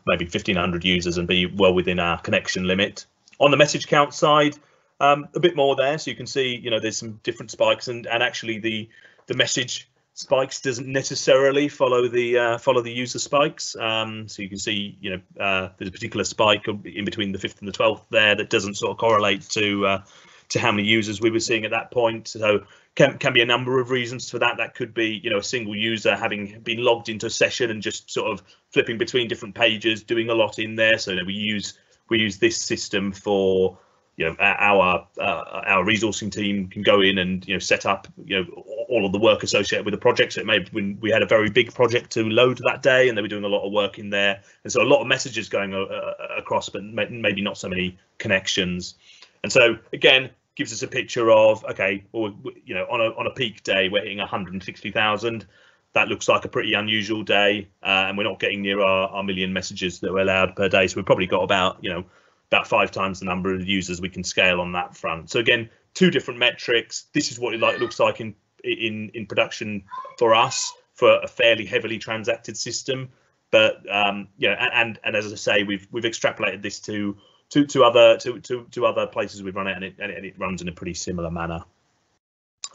maybe 1,500 users and be well within our connection limit. On the message count side, um, a bit more there, so you can see, you know, there's some different spikes, and and actually the the message spikes doesn't necessarily follow the uh, follow the user spikes. Um, so you can see, you know, uh, there's a particular spike in between the fifth and the twelfth there that doesn't sort of correlate to uh, to how many users we were seeing at that point. So can can be a number of reasons for that. That could be, you know, a single user having been logged into a session and just sort of flipping between different pages, doing a lot in there. So we use we use this system for you know our uh, our resourcing team can go in and you know set up you know all of the work associated with the project. So it may when we had a very big project to load that day, and they were doing a lot of work in there, and so a lot of messages going uh, uh across, but maybe not so many connections. And so again, gives us a picture of okay, well, you know, on a on a peak day, we're hitting 160,000. That looks like a pretty unusual day, uh, and we're not getting near our, our million messages that we're allowed per day. So we've probably got about you know about five times the number of users we can scale on that front. So again, two different metrics. This is what it like looks like in in in production for us for a fairly heavily transacted system. But um, yeah, and and as I say, we've we've extrapolated this to to to other to to, to other places we've run it, and it and it runs in a pretty similar manner.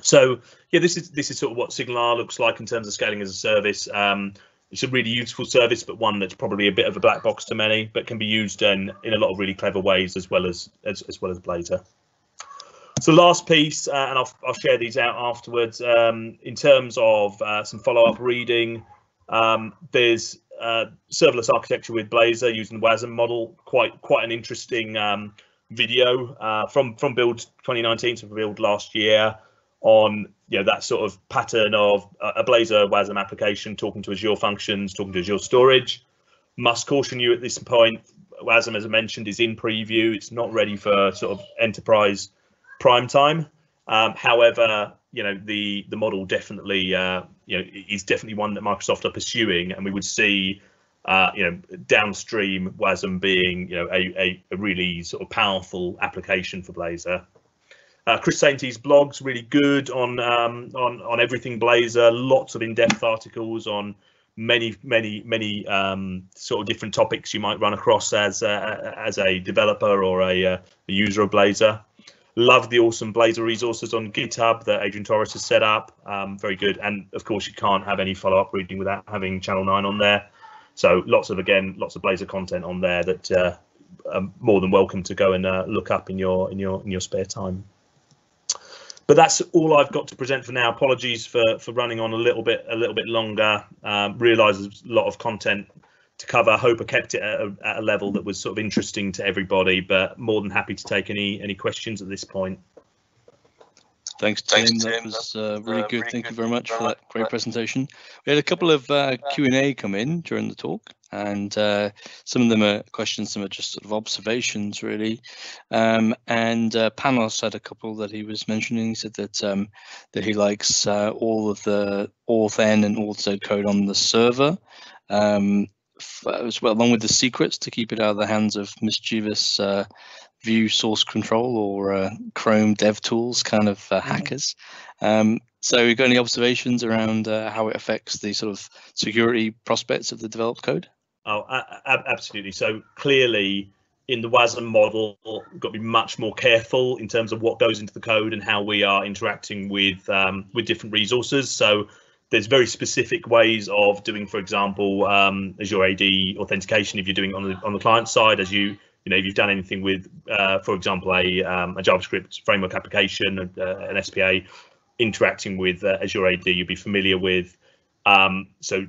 So yeah, this is this is sort of what SignalR looks like in terms of scaling as a service. Um, it's a really useful service, but one that's probably a bit of a black box to many, but can be used in in a lot of really clever ways as well as as, as well as Blazor. So last piece, uh, and I'll, I'll share these out afterwards. Um, in terms of uh, some follow-up reading, um, there's uh, serverless architecture with Blazor using the WASM model. Quite quite an interesting um, video uh, from from build 2019 to build last year on you know that sort of pattern of a Blazor WASM application talking to Azure functions, talking to Azure storage. Must caution you at this point, WASM, as I mentioned, is in preview. It's not ready for sort of enterprise prime time. Um, however, you know the the model definitely uh, you know is definitely one that Microsoft are pursuing, and we would see uh, you know downstream WASM being you know a, a, a really sort of powerful application for Blazor. Uh, Chris Sainty's blog's really good on um, on on everything Blazor. Lots of in-depth articles on many many many um, sort of different topics you might run across as uh, as a developer or a, uh, a user of Blazor. Love the awesome Blazor resources on GitHub that Adrien Torris has set up. Um, very good. And of course, you can't have any follow up reading without having Channel 9 on there. So lots of, again, lots of Blazor content on there that uh, are more than welcome to go and uh, look up in your in your in your spare time. But that's all I've got to present for now. Apologies for for running on a little bit a little bit longer. Um, Realise there's a lot of content to cover. Hope I kept it at a, at a, level that was sort of interesting to everybody, but more than happy to take any any questions at this point. Thanks, Tim. Thanks, Tim. That was uh, really uh, good. Really Thank good. you very much for that great presentation. We had a couple of uh, Q&A come in during the talk, and uh, some of them are questions, some are just sort of observations, really. Um, and uh, Panos had a couple that he was mentioning. He said that um, that he likes uh, all of the auth-n and auth code on the server. Um, as well, along with the secrets to keep it out of the hands of mischievous uh, view source control or uh, Chrome dev tools kind of uh, mm-hmm. hackers. Um, so, you got any observations around uh, how it affects the sort of security prospects of the developed code? Oh, absolutely. So clearly, in the WASM model, we've got to be much more careful in terms of what goes into the code and how we are interacting with um, with different resources. So there's very specific ways of doing, for example, um, Azure AD authentication if you're doing it on the on the client side, as you you know if you've done anything with, uh, for example, a, um, a JavaScript framework application, uh, an SPA, interacting with uh, Azure AD, you'll be familiar with. Um, so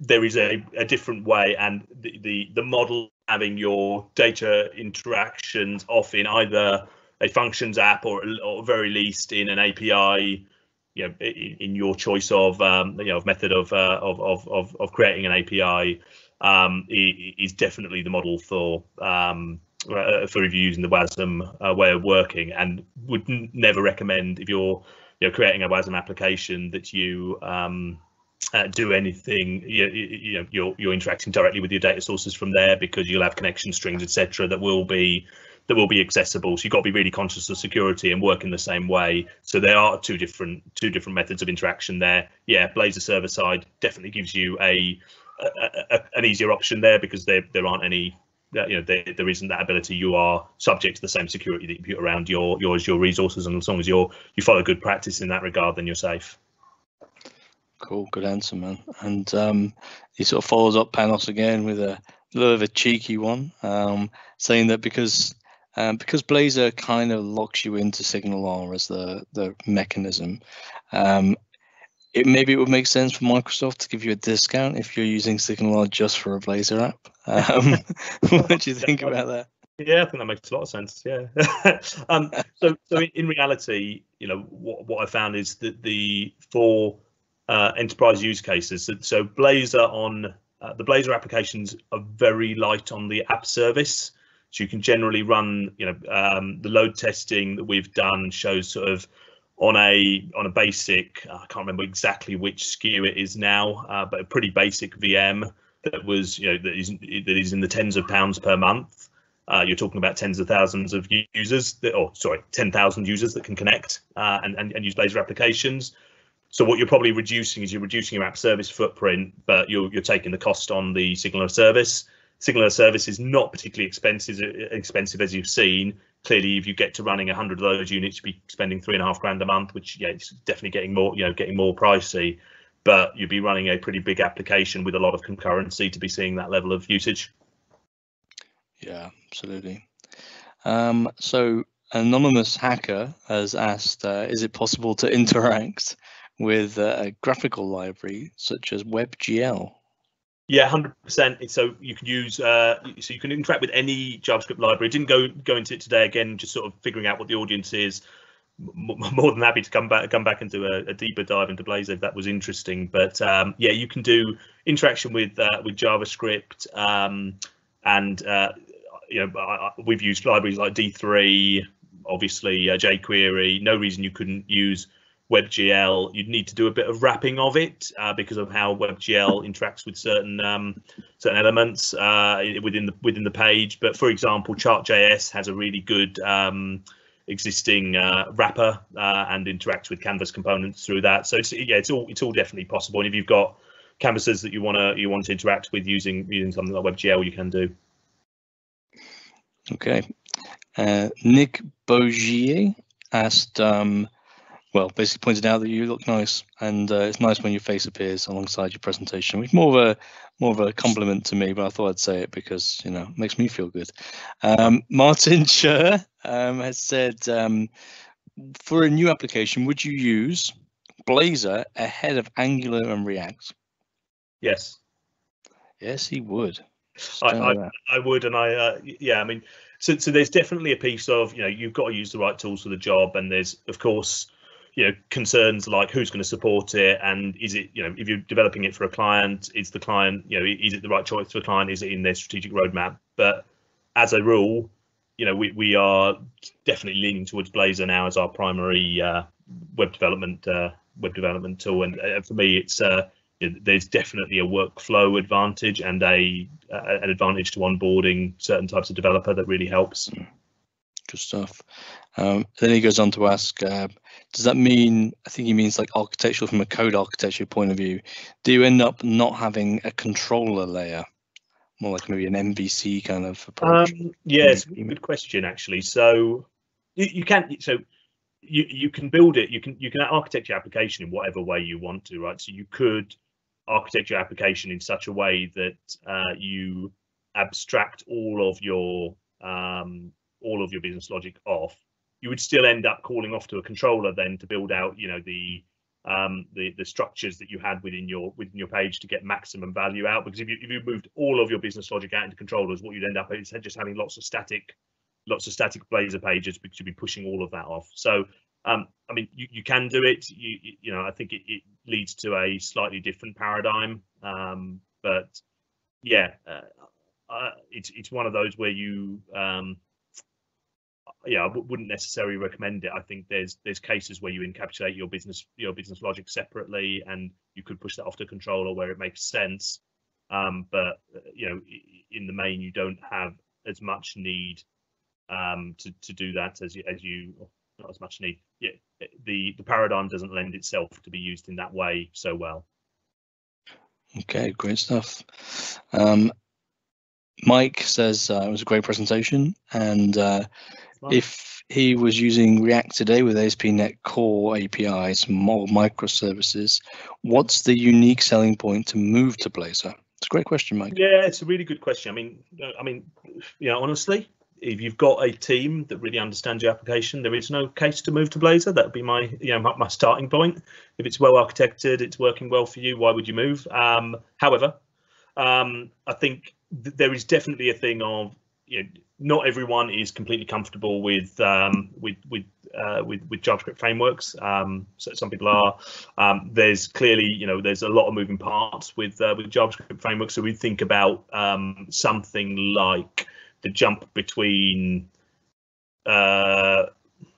there is a, a different way, and the, the the model having your data interactions off in either a functions app or, or very least in an API you know, in, in your choice of um, you know of method of, uh, of, of of creating an API um, is definitely the model for um, uh, for you're using the WASM uh, way of working, and would never recommend if you're you know creating a WASM application that you um, uh, do anything you, you know you're you're interacting directly with your data sources from there because you'll have connection strings etc that will be that will be accessible. So you've got to be really conscious of security and work in the same way. So there are two different two different methods of interaction there. Yeah, Blazor server side definitely gives you a, a, a an easier option there because there there aren't any you know there, there isn't that ability. You are subject to the same security that you put around your your resources, and as long as you're you follow good practice in that regard, then you're safe. Cool, good answer, man. And um, he sort of follows up Panos again with a little of a cheeky one, um, saying that because um, because Blazor kind of locks you into SignalR as the the mechanism. Um, it maybe it would make sense for Microsoft to give you a discount if you're using SignalR just for a Blazor app. Um, [LAUGHS] what do you [LAUGHS] think about that? Yeah, I think that makes a lot of sense. Yeah. [LAUGHS] um, so, so in reality, you know, what, what I found is that the for uh, enterprise use cases, so, so Blazor on uh, the Blazor applications are very light on the app service. So you can generally run, you know, um, the load testing that we've done shows sort of on a on a basic, I can't remember exactly which SKU it is now, uh, but a pretty basic VM that was, you know, that is that is in the tens of pounds per month. Uh, you're talking about tens of thousands of users, that, or sorry, 10,000 users that can connect uh, and, and, and use Blazor applications. So what you're probably reducing is you're reducing your app service footprint, but you're you're taking the cost on the SignalR service. Signal service is not particularly expensive expensive as you've seen. Clearly, if you get to running 100 of those units, you'd be spending three and a half grand a month, which yeah, it's definitely getting more you know getting more pricey. But you'd be running a pretty big application with a lot of concurrency to be seeing that level of usage. Yeah, absolutely. Um, so anonymous hacker has asked, uh, is it possible to [LAUGHS] interact with uh, a graphical library such as WebGL? Yeah, hundred percent. So you can use, uh, so you can interact with any JavaScript library. Didn't go go into it today again, just sort of figuring out what the audience is. more than happy to come back come back and do a, a deeper dive into Blazor if that was interesting. But um, yeah, you can do interaction with uh, with JavaScript um, and uh, you know i we've used libraries like D3, obviously uh, jQuery. No reason you couldn't use WebGL, you'd need to do a bit of wrapping of it uh, because of how WebGL interacts with certain um, certain elements uh, within the within the page. But for example, Chart.js has a really good um, existing uh, wrapper uh, and interacts with Canvas components through that. So it's yeah, it's all it's all definitely possible. And if you've got canvases that you want to you want to interact with using using something like WebGL, you can do. Okay, uh, Nick Bogier asked. Um, well, basically pointed out that you look nice, and uh, it's nice when your face appears alongside your presentation. Which more of a more of a compliment to me, but I thought I'd say it because you know it makes me feel good. Um, [LAUGHS] Martin Scher um, has said, um, for a new application, would you use Blazor ahead of Angular and React? Yes. Yes, he would. I, I, I, would, and I uh, yeah, I mean, so so there's definitely a piece of you know you've got to use the right tools for the job, and there's of course you know concerns like who's going to support it and is it you know if you're developing it for a client is the client you know is it the right choice for a client? Is it in their strategic roadmap? But as a rule you know we, we are definitely leaning towards blazor now as our primary uh, web development uh, web development tool. And uh, for me it's uh, there's definitely a workflow advantage and a an advantage to onboarding certain types of developer that really helps. Good stuff um, then he goes on to ask, uh, does that mean, I think he means like architectural from a code architecture point of view, do you end up not having a controller layer? More like maybe an MVC kind of approach? Um, yes, good question actually. So you, you can, so you, you can build it, you can, you can architect your application in whatever way you want to, right? So you could architect your application in such a way that uh, you abstract all of your um, all of your business logic off you would still end up calling off to a controller then to build out, you know, the um, the the structures that you had within your within your page to get maximum value out. Because if you if you moved all of your business logic out into controllers, what you'd end up is just having lots of static lots of static Blazor pages because you'd be pushing all of that off. So um, I mean, you, you can do it. You you know, I think it, it leads to a slightly different paradigm. Um, but yeah, uh, uh, it's it's one of those where you um, yeah, I wouldn't necessarily recommend it. I think there's there's cases where you encapsulate your business your business logic separately, and you could push that off to controller where it makes sense. Um, but uh, you know, in the main, you don't have as much need um, to to do that as you as you not as much need. Yeah, the the paradigm doesn't lend itself to be used in that way so well. Okay, great stuff. Um, Mike says uh, it was a great presentation, and uh, if he was using React today with ASP.NET Core APIs, more microservices, what's the unique selling point to move to Blazor? It's a great question, Mike. Yeah, it's a really good question. I mean, I mean, you know, honestly, if you've got a team that really understands your application, there is no case to move to Blazor. That would be my, you know, my, my, starting point. If it's well architected, it's working well for you. Why would you move? Um, however, um, I think th- there is definitely a thing of, you know, not everyone is completely comfortable with um, with with, uh, with with JavaScript frameworks. Um, so some people are. Um, there's clearly, you know, there's a lot of moving parts with uh, with JavaScript frameworks. So we think about um, something like the jump between. Uh,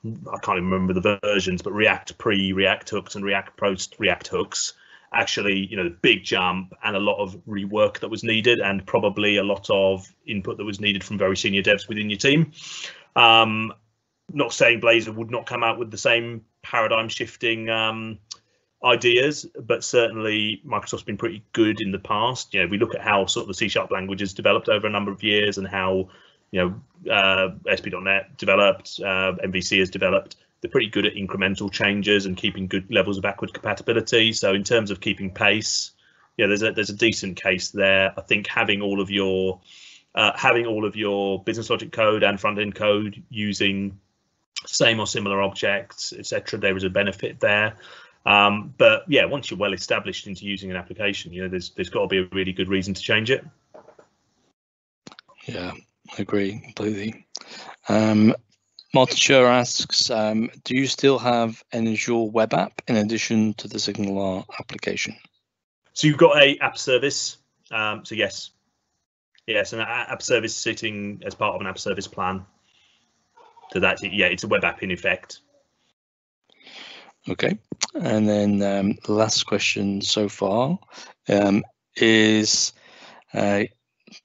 I can't even remember the versions, but React pre React hooks and React post React hooks actually, you know, the big jump and a lot of rework that was needed, and probably a lot of input that was needed from very senior devs within your team. Um, not saying Blazor would not come out with the same paradigm shifting um, ideas, but certainly Microsoft's been pretty good in the past. You know, we look at how sort of the C sharp language has developed over a number of years and how, you know, uh, ASP.NET developed, uh, MVC has developed. They're pretty good at incremental changes and keeping good levels of backward compatibility. So in terms of keeping pace, yeah, there's a there's a decent case there. I think having all of your uh, having all of your business logic code and front end code using same or similar objects, etc. There is a benefit there. Um, but yeah, once you're well established into using an application, you know, there's there's got to be a really good reason to change it. Yeah, I agree completely. Um, Martin Scher asks, um, do you still have an Azure web app in addition to the SignalR application? So you've got a app service. Um, so yes, yes, an app service sitting as part of an app service plan. So that's it. Yeah, it's a web app in effect. Okay, and then um, the last question so far um, is uh,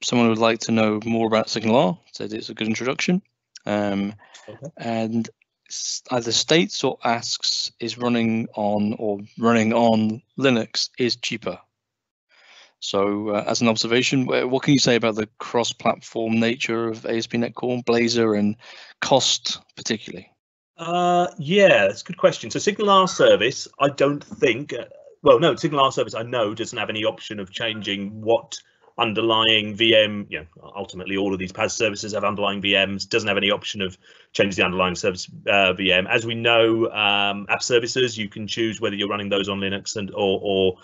someone would like to know more about SignalR. Said it's a good introduction, um, okay. and either states or asks is running on or running on Linux is cheaper. So, uh, as an observation, what can you say about the cross-platform nature of ASP.NET Core, Blazor, and cost particularly? Uh, yeah, that's a good question. So SignalR service, I don't think, uh, well, no, SignalR service I know doesn't have any option of changing what underlying VM, you know, ultimately all of these PaaS services have underlying VMs, doesn't have any option of changing the underlying service uh, VM. As we know, um, app services, you can choose whether you're running those on Linux and or or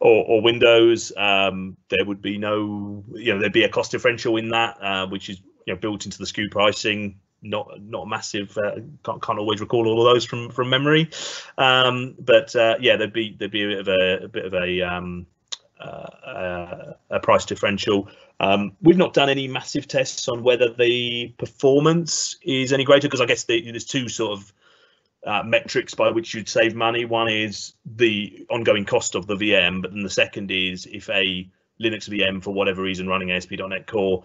or, or Windows. Um, there would be no, you know, there'd be a cost differential in that, uh, which is you know built into the SKU pricing not not massive. Uh, can't, can't always recall all of those from from memory, um, but uh, yeah, there'd be there'd be a bit of a, a bit of a um, uh, a price differential. Um, we've not done any massive tests on whether the performance is any greater because I guess the, there's two sort of uh, metrics by which you'd save money. One is the ongoing cost of the VM, but then the second is if a Linux VM, for whatever reason, running ASP.NET Core,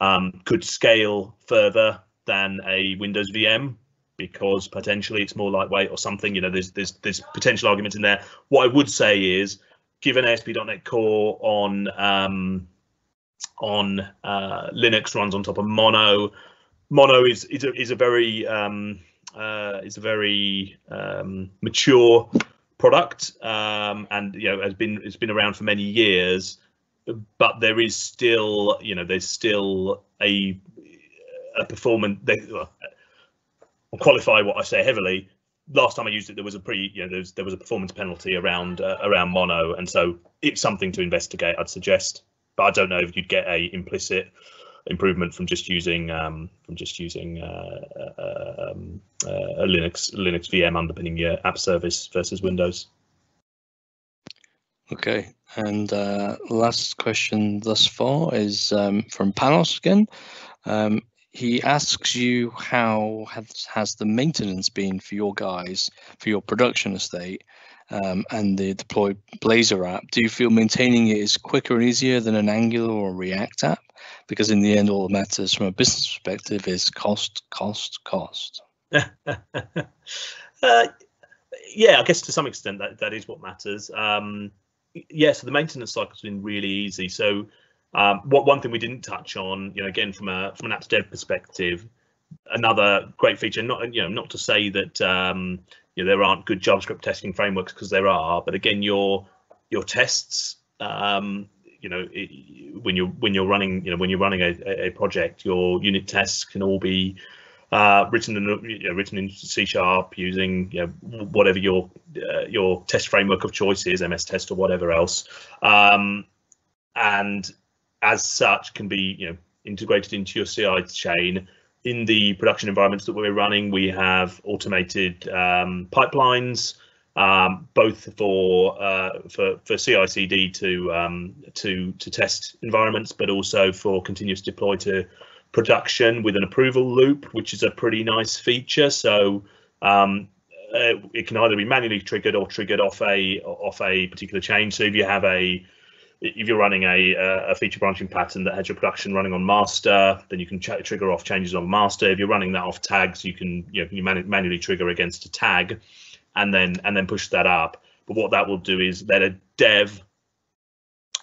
um, could scale further than a Windows VM because potentially it's more lightweight or something. You know, there's there's there's potential arguments in there. What I would say is, given ASP.NET Core on um, on uh, Linux runs on top of Mono, Mono is is a, is a very um, uh, is a very um, mature product, um, and you know has been it's been around for many years. But there is still, you know, there's still a a performance. Well, I'll qualify what I say heavily. Last time I used it, there was a pretty, you know, there was, there was a performance penalty around uh, around mono, and so it's something to investigate. I'd suggest, but I don't know if you'd get a implicit improvement from just using um, from just using uh, uh, um, uh, a Linux Linux VM underpinning your app service versus Windows. Okay, and uh, last question thus far is um, from Panos again. He asks you how has, has the maintenance been for your guys for your production estate um, and the deployed Blazor app. Do you feel maintaining it is quicker and easier than an Angular or React app? Because in the end, all that matters from a business perspective is cost, cost, cost. [LAUGHS] uh, yeah, I guess to some extent that that is what matters. Um, yeah, so the maintenance cycle has been really easy. So um, what one thing we didn't touch on, you know, again from a from an apps dev perspective, another great feature. Not you know not to say that um, you know there aren't good JavaScript testing frameworks because there are, but again your your tests. Um, you know, it, when you're when you're running, you know, when you're running a, a project, your unit tests can all be uh, written in you know, written in C sharp using you know, whatever your uh, your test framework of choice is, MS Test or whatever else. Um, and as such can be you know integrated into your CI chain. In the production environments that we're running, we have automated um, pipelines, um, both for uh, for for CI/CD to um, to to test environments, but also for continuous deploy to production with an approval loop, which is a pretty nice feature. So um, uh, it can either be manually triggered or triggered off a off a particular chain. So if you have a if you're running a, a feature branching pattern that has your production running on master, then you can trigger off changes on master. If you're running that off tags, you can you, know, you man manually trigger against a tag, and then and then push that up. But what that will do is let a dev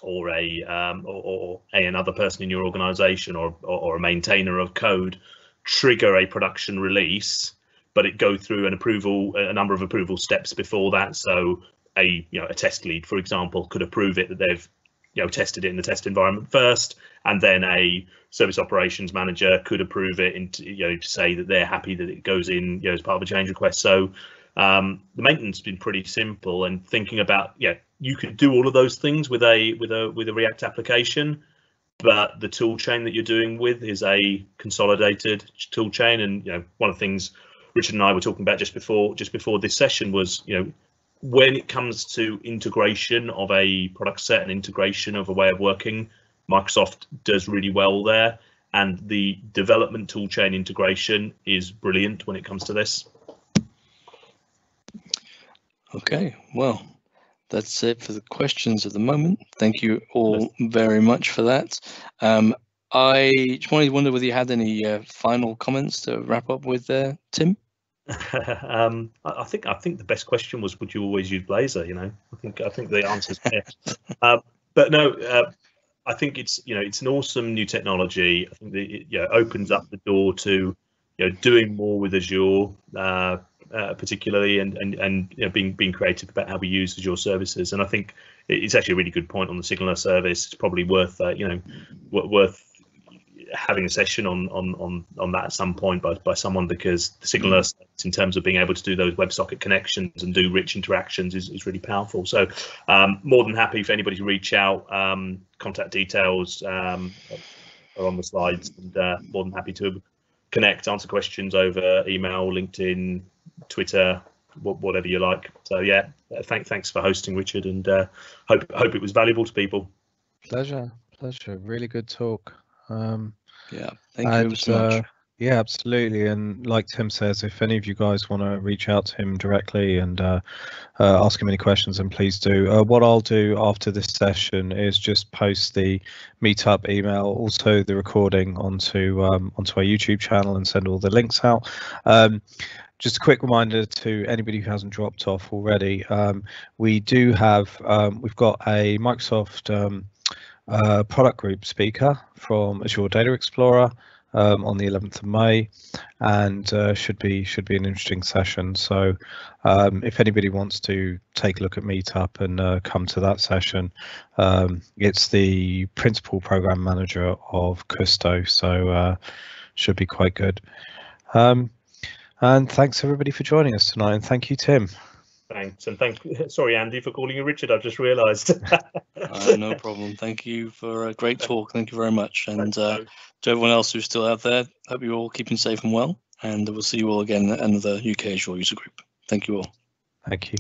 or a um, or, or a, another person in your organization or, or, or a maintainer of code trigger a production release but it go through an approval a number of approval steps before that so a you know a test lead for example could approve it that they've you know tested it in the test environment first and then a service operations manager could approve it into you know to say that they're happy that it goes in you know as part of a change request. So um, the maintenance has been pretty simple and thinking about yeah you could do all of those things with a with a with a react application but the tool chain that you're doing with is a consolidated tool chain. And you know one of the things richard and i were talking about just before just before this session was you know when it comes to integration of a product set and integration of a way of working microsoft does really well there and the development toolchain integration is brilliant when it comes to this Okay, well, that's it for the questions at the moment. Thank you all very much for that. Um, I just wanted to wonder whether you had any uh, final comments to wrap up with there, Tim. [LAUGHS] um, I, I think I think the best question was, would you always use Blazor? You know, I think I think the answer's clear. [LAUGHS] um, but no, uh, I think it's you know it's an awesome new technology. I think that it you know, opens up the door to you know doing more with Azure. Uh, uh, particularly, and and and you know, being being creative about how we use Azure services. And I think it's actually a really good point on the SignalR service. It's probably worth uh, you know worth having a session on on on on that at some point by by someone because the SignalR mm. in terms of being able to do those WebSocket connections and do rich interactions is, is really powerful. So um, more than happy for anybody to reach out. Um, contact details um, are on the slides, and uh, more than happy to connect, answer questions over email, LinkedIn, Twitter, whatever you like. So yeah, uh, thank thanks for hosting, Richard, and uh, hope hope it was valuable to people. Pleasure, pleasure. Really good talk. Um, yeah, thank and, you so much. Uh, yeah, absolutely. And like Tim says, if any of you guys want to reach out to him directly and uh, uh, ask him any questions, then please do. Uh, what I'll do after this session is just post the meetup email, also the recording onto um, onto our YouTube channel, and send all the links out. Um, just a quick reminder to anybody who hasn't dropped off already. Um, we do have um, we've got a Microsoft um, product group speaker from Azure Data Explorer um, on the 11th of May, and uh, should be should be an interesting session. So, um, if anybody wants to take a look at Meetup and uh, come to that session, um, it's the principal program manager of Kusto, so uh, should be quite good. Um, and thanks everybody for joining us tonight. And thank you, Tim. Thanks. And thank [LAUGHS] sorry, Andy, for calling you Richard. I've just realised. [LAUGHS] uh, no problem. Thank you for a great talk. Thank you very much. And uh, to everyone else who's still out there, hope you're all keeping safe and well. And we'll see you all again at another UK Azure user group. Thank you all. Thank you.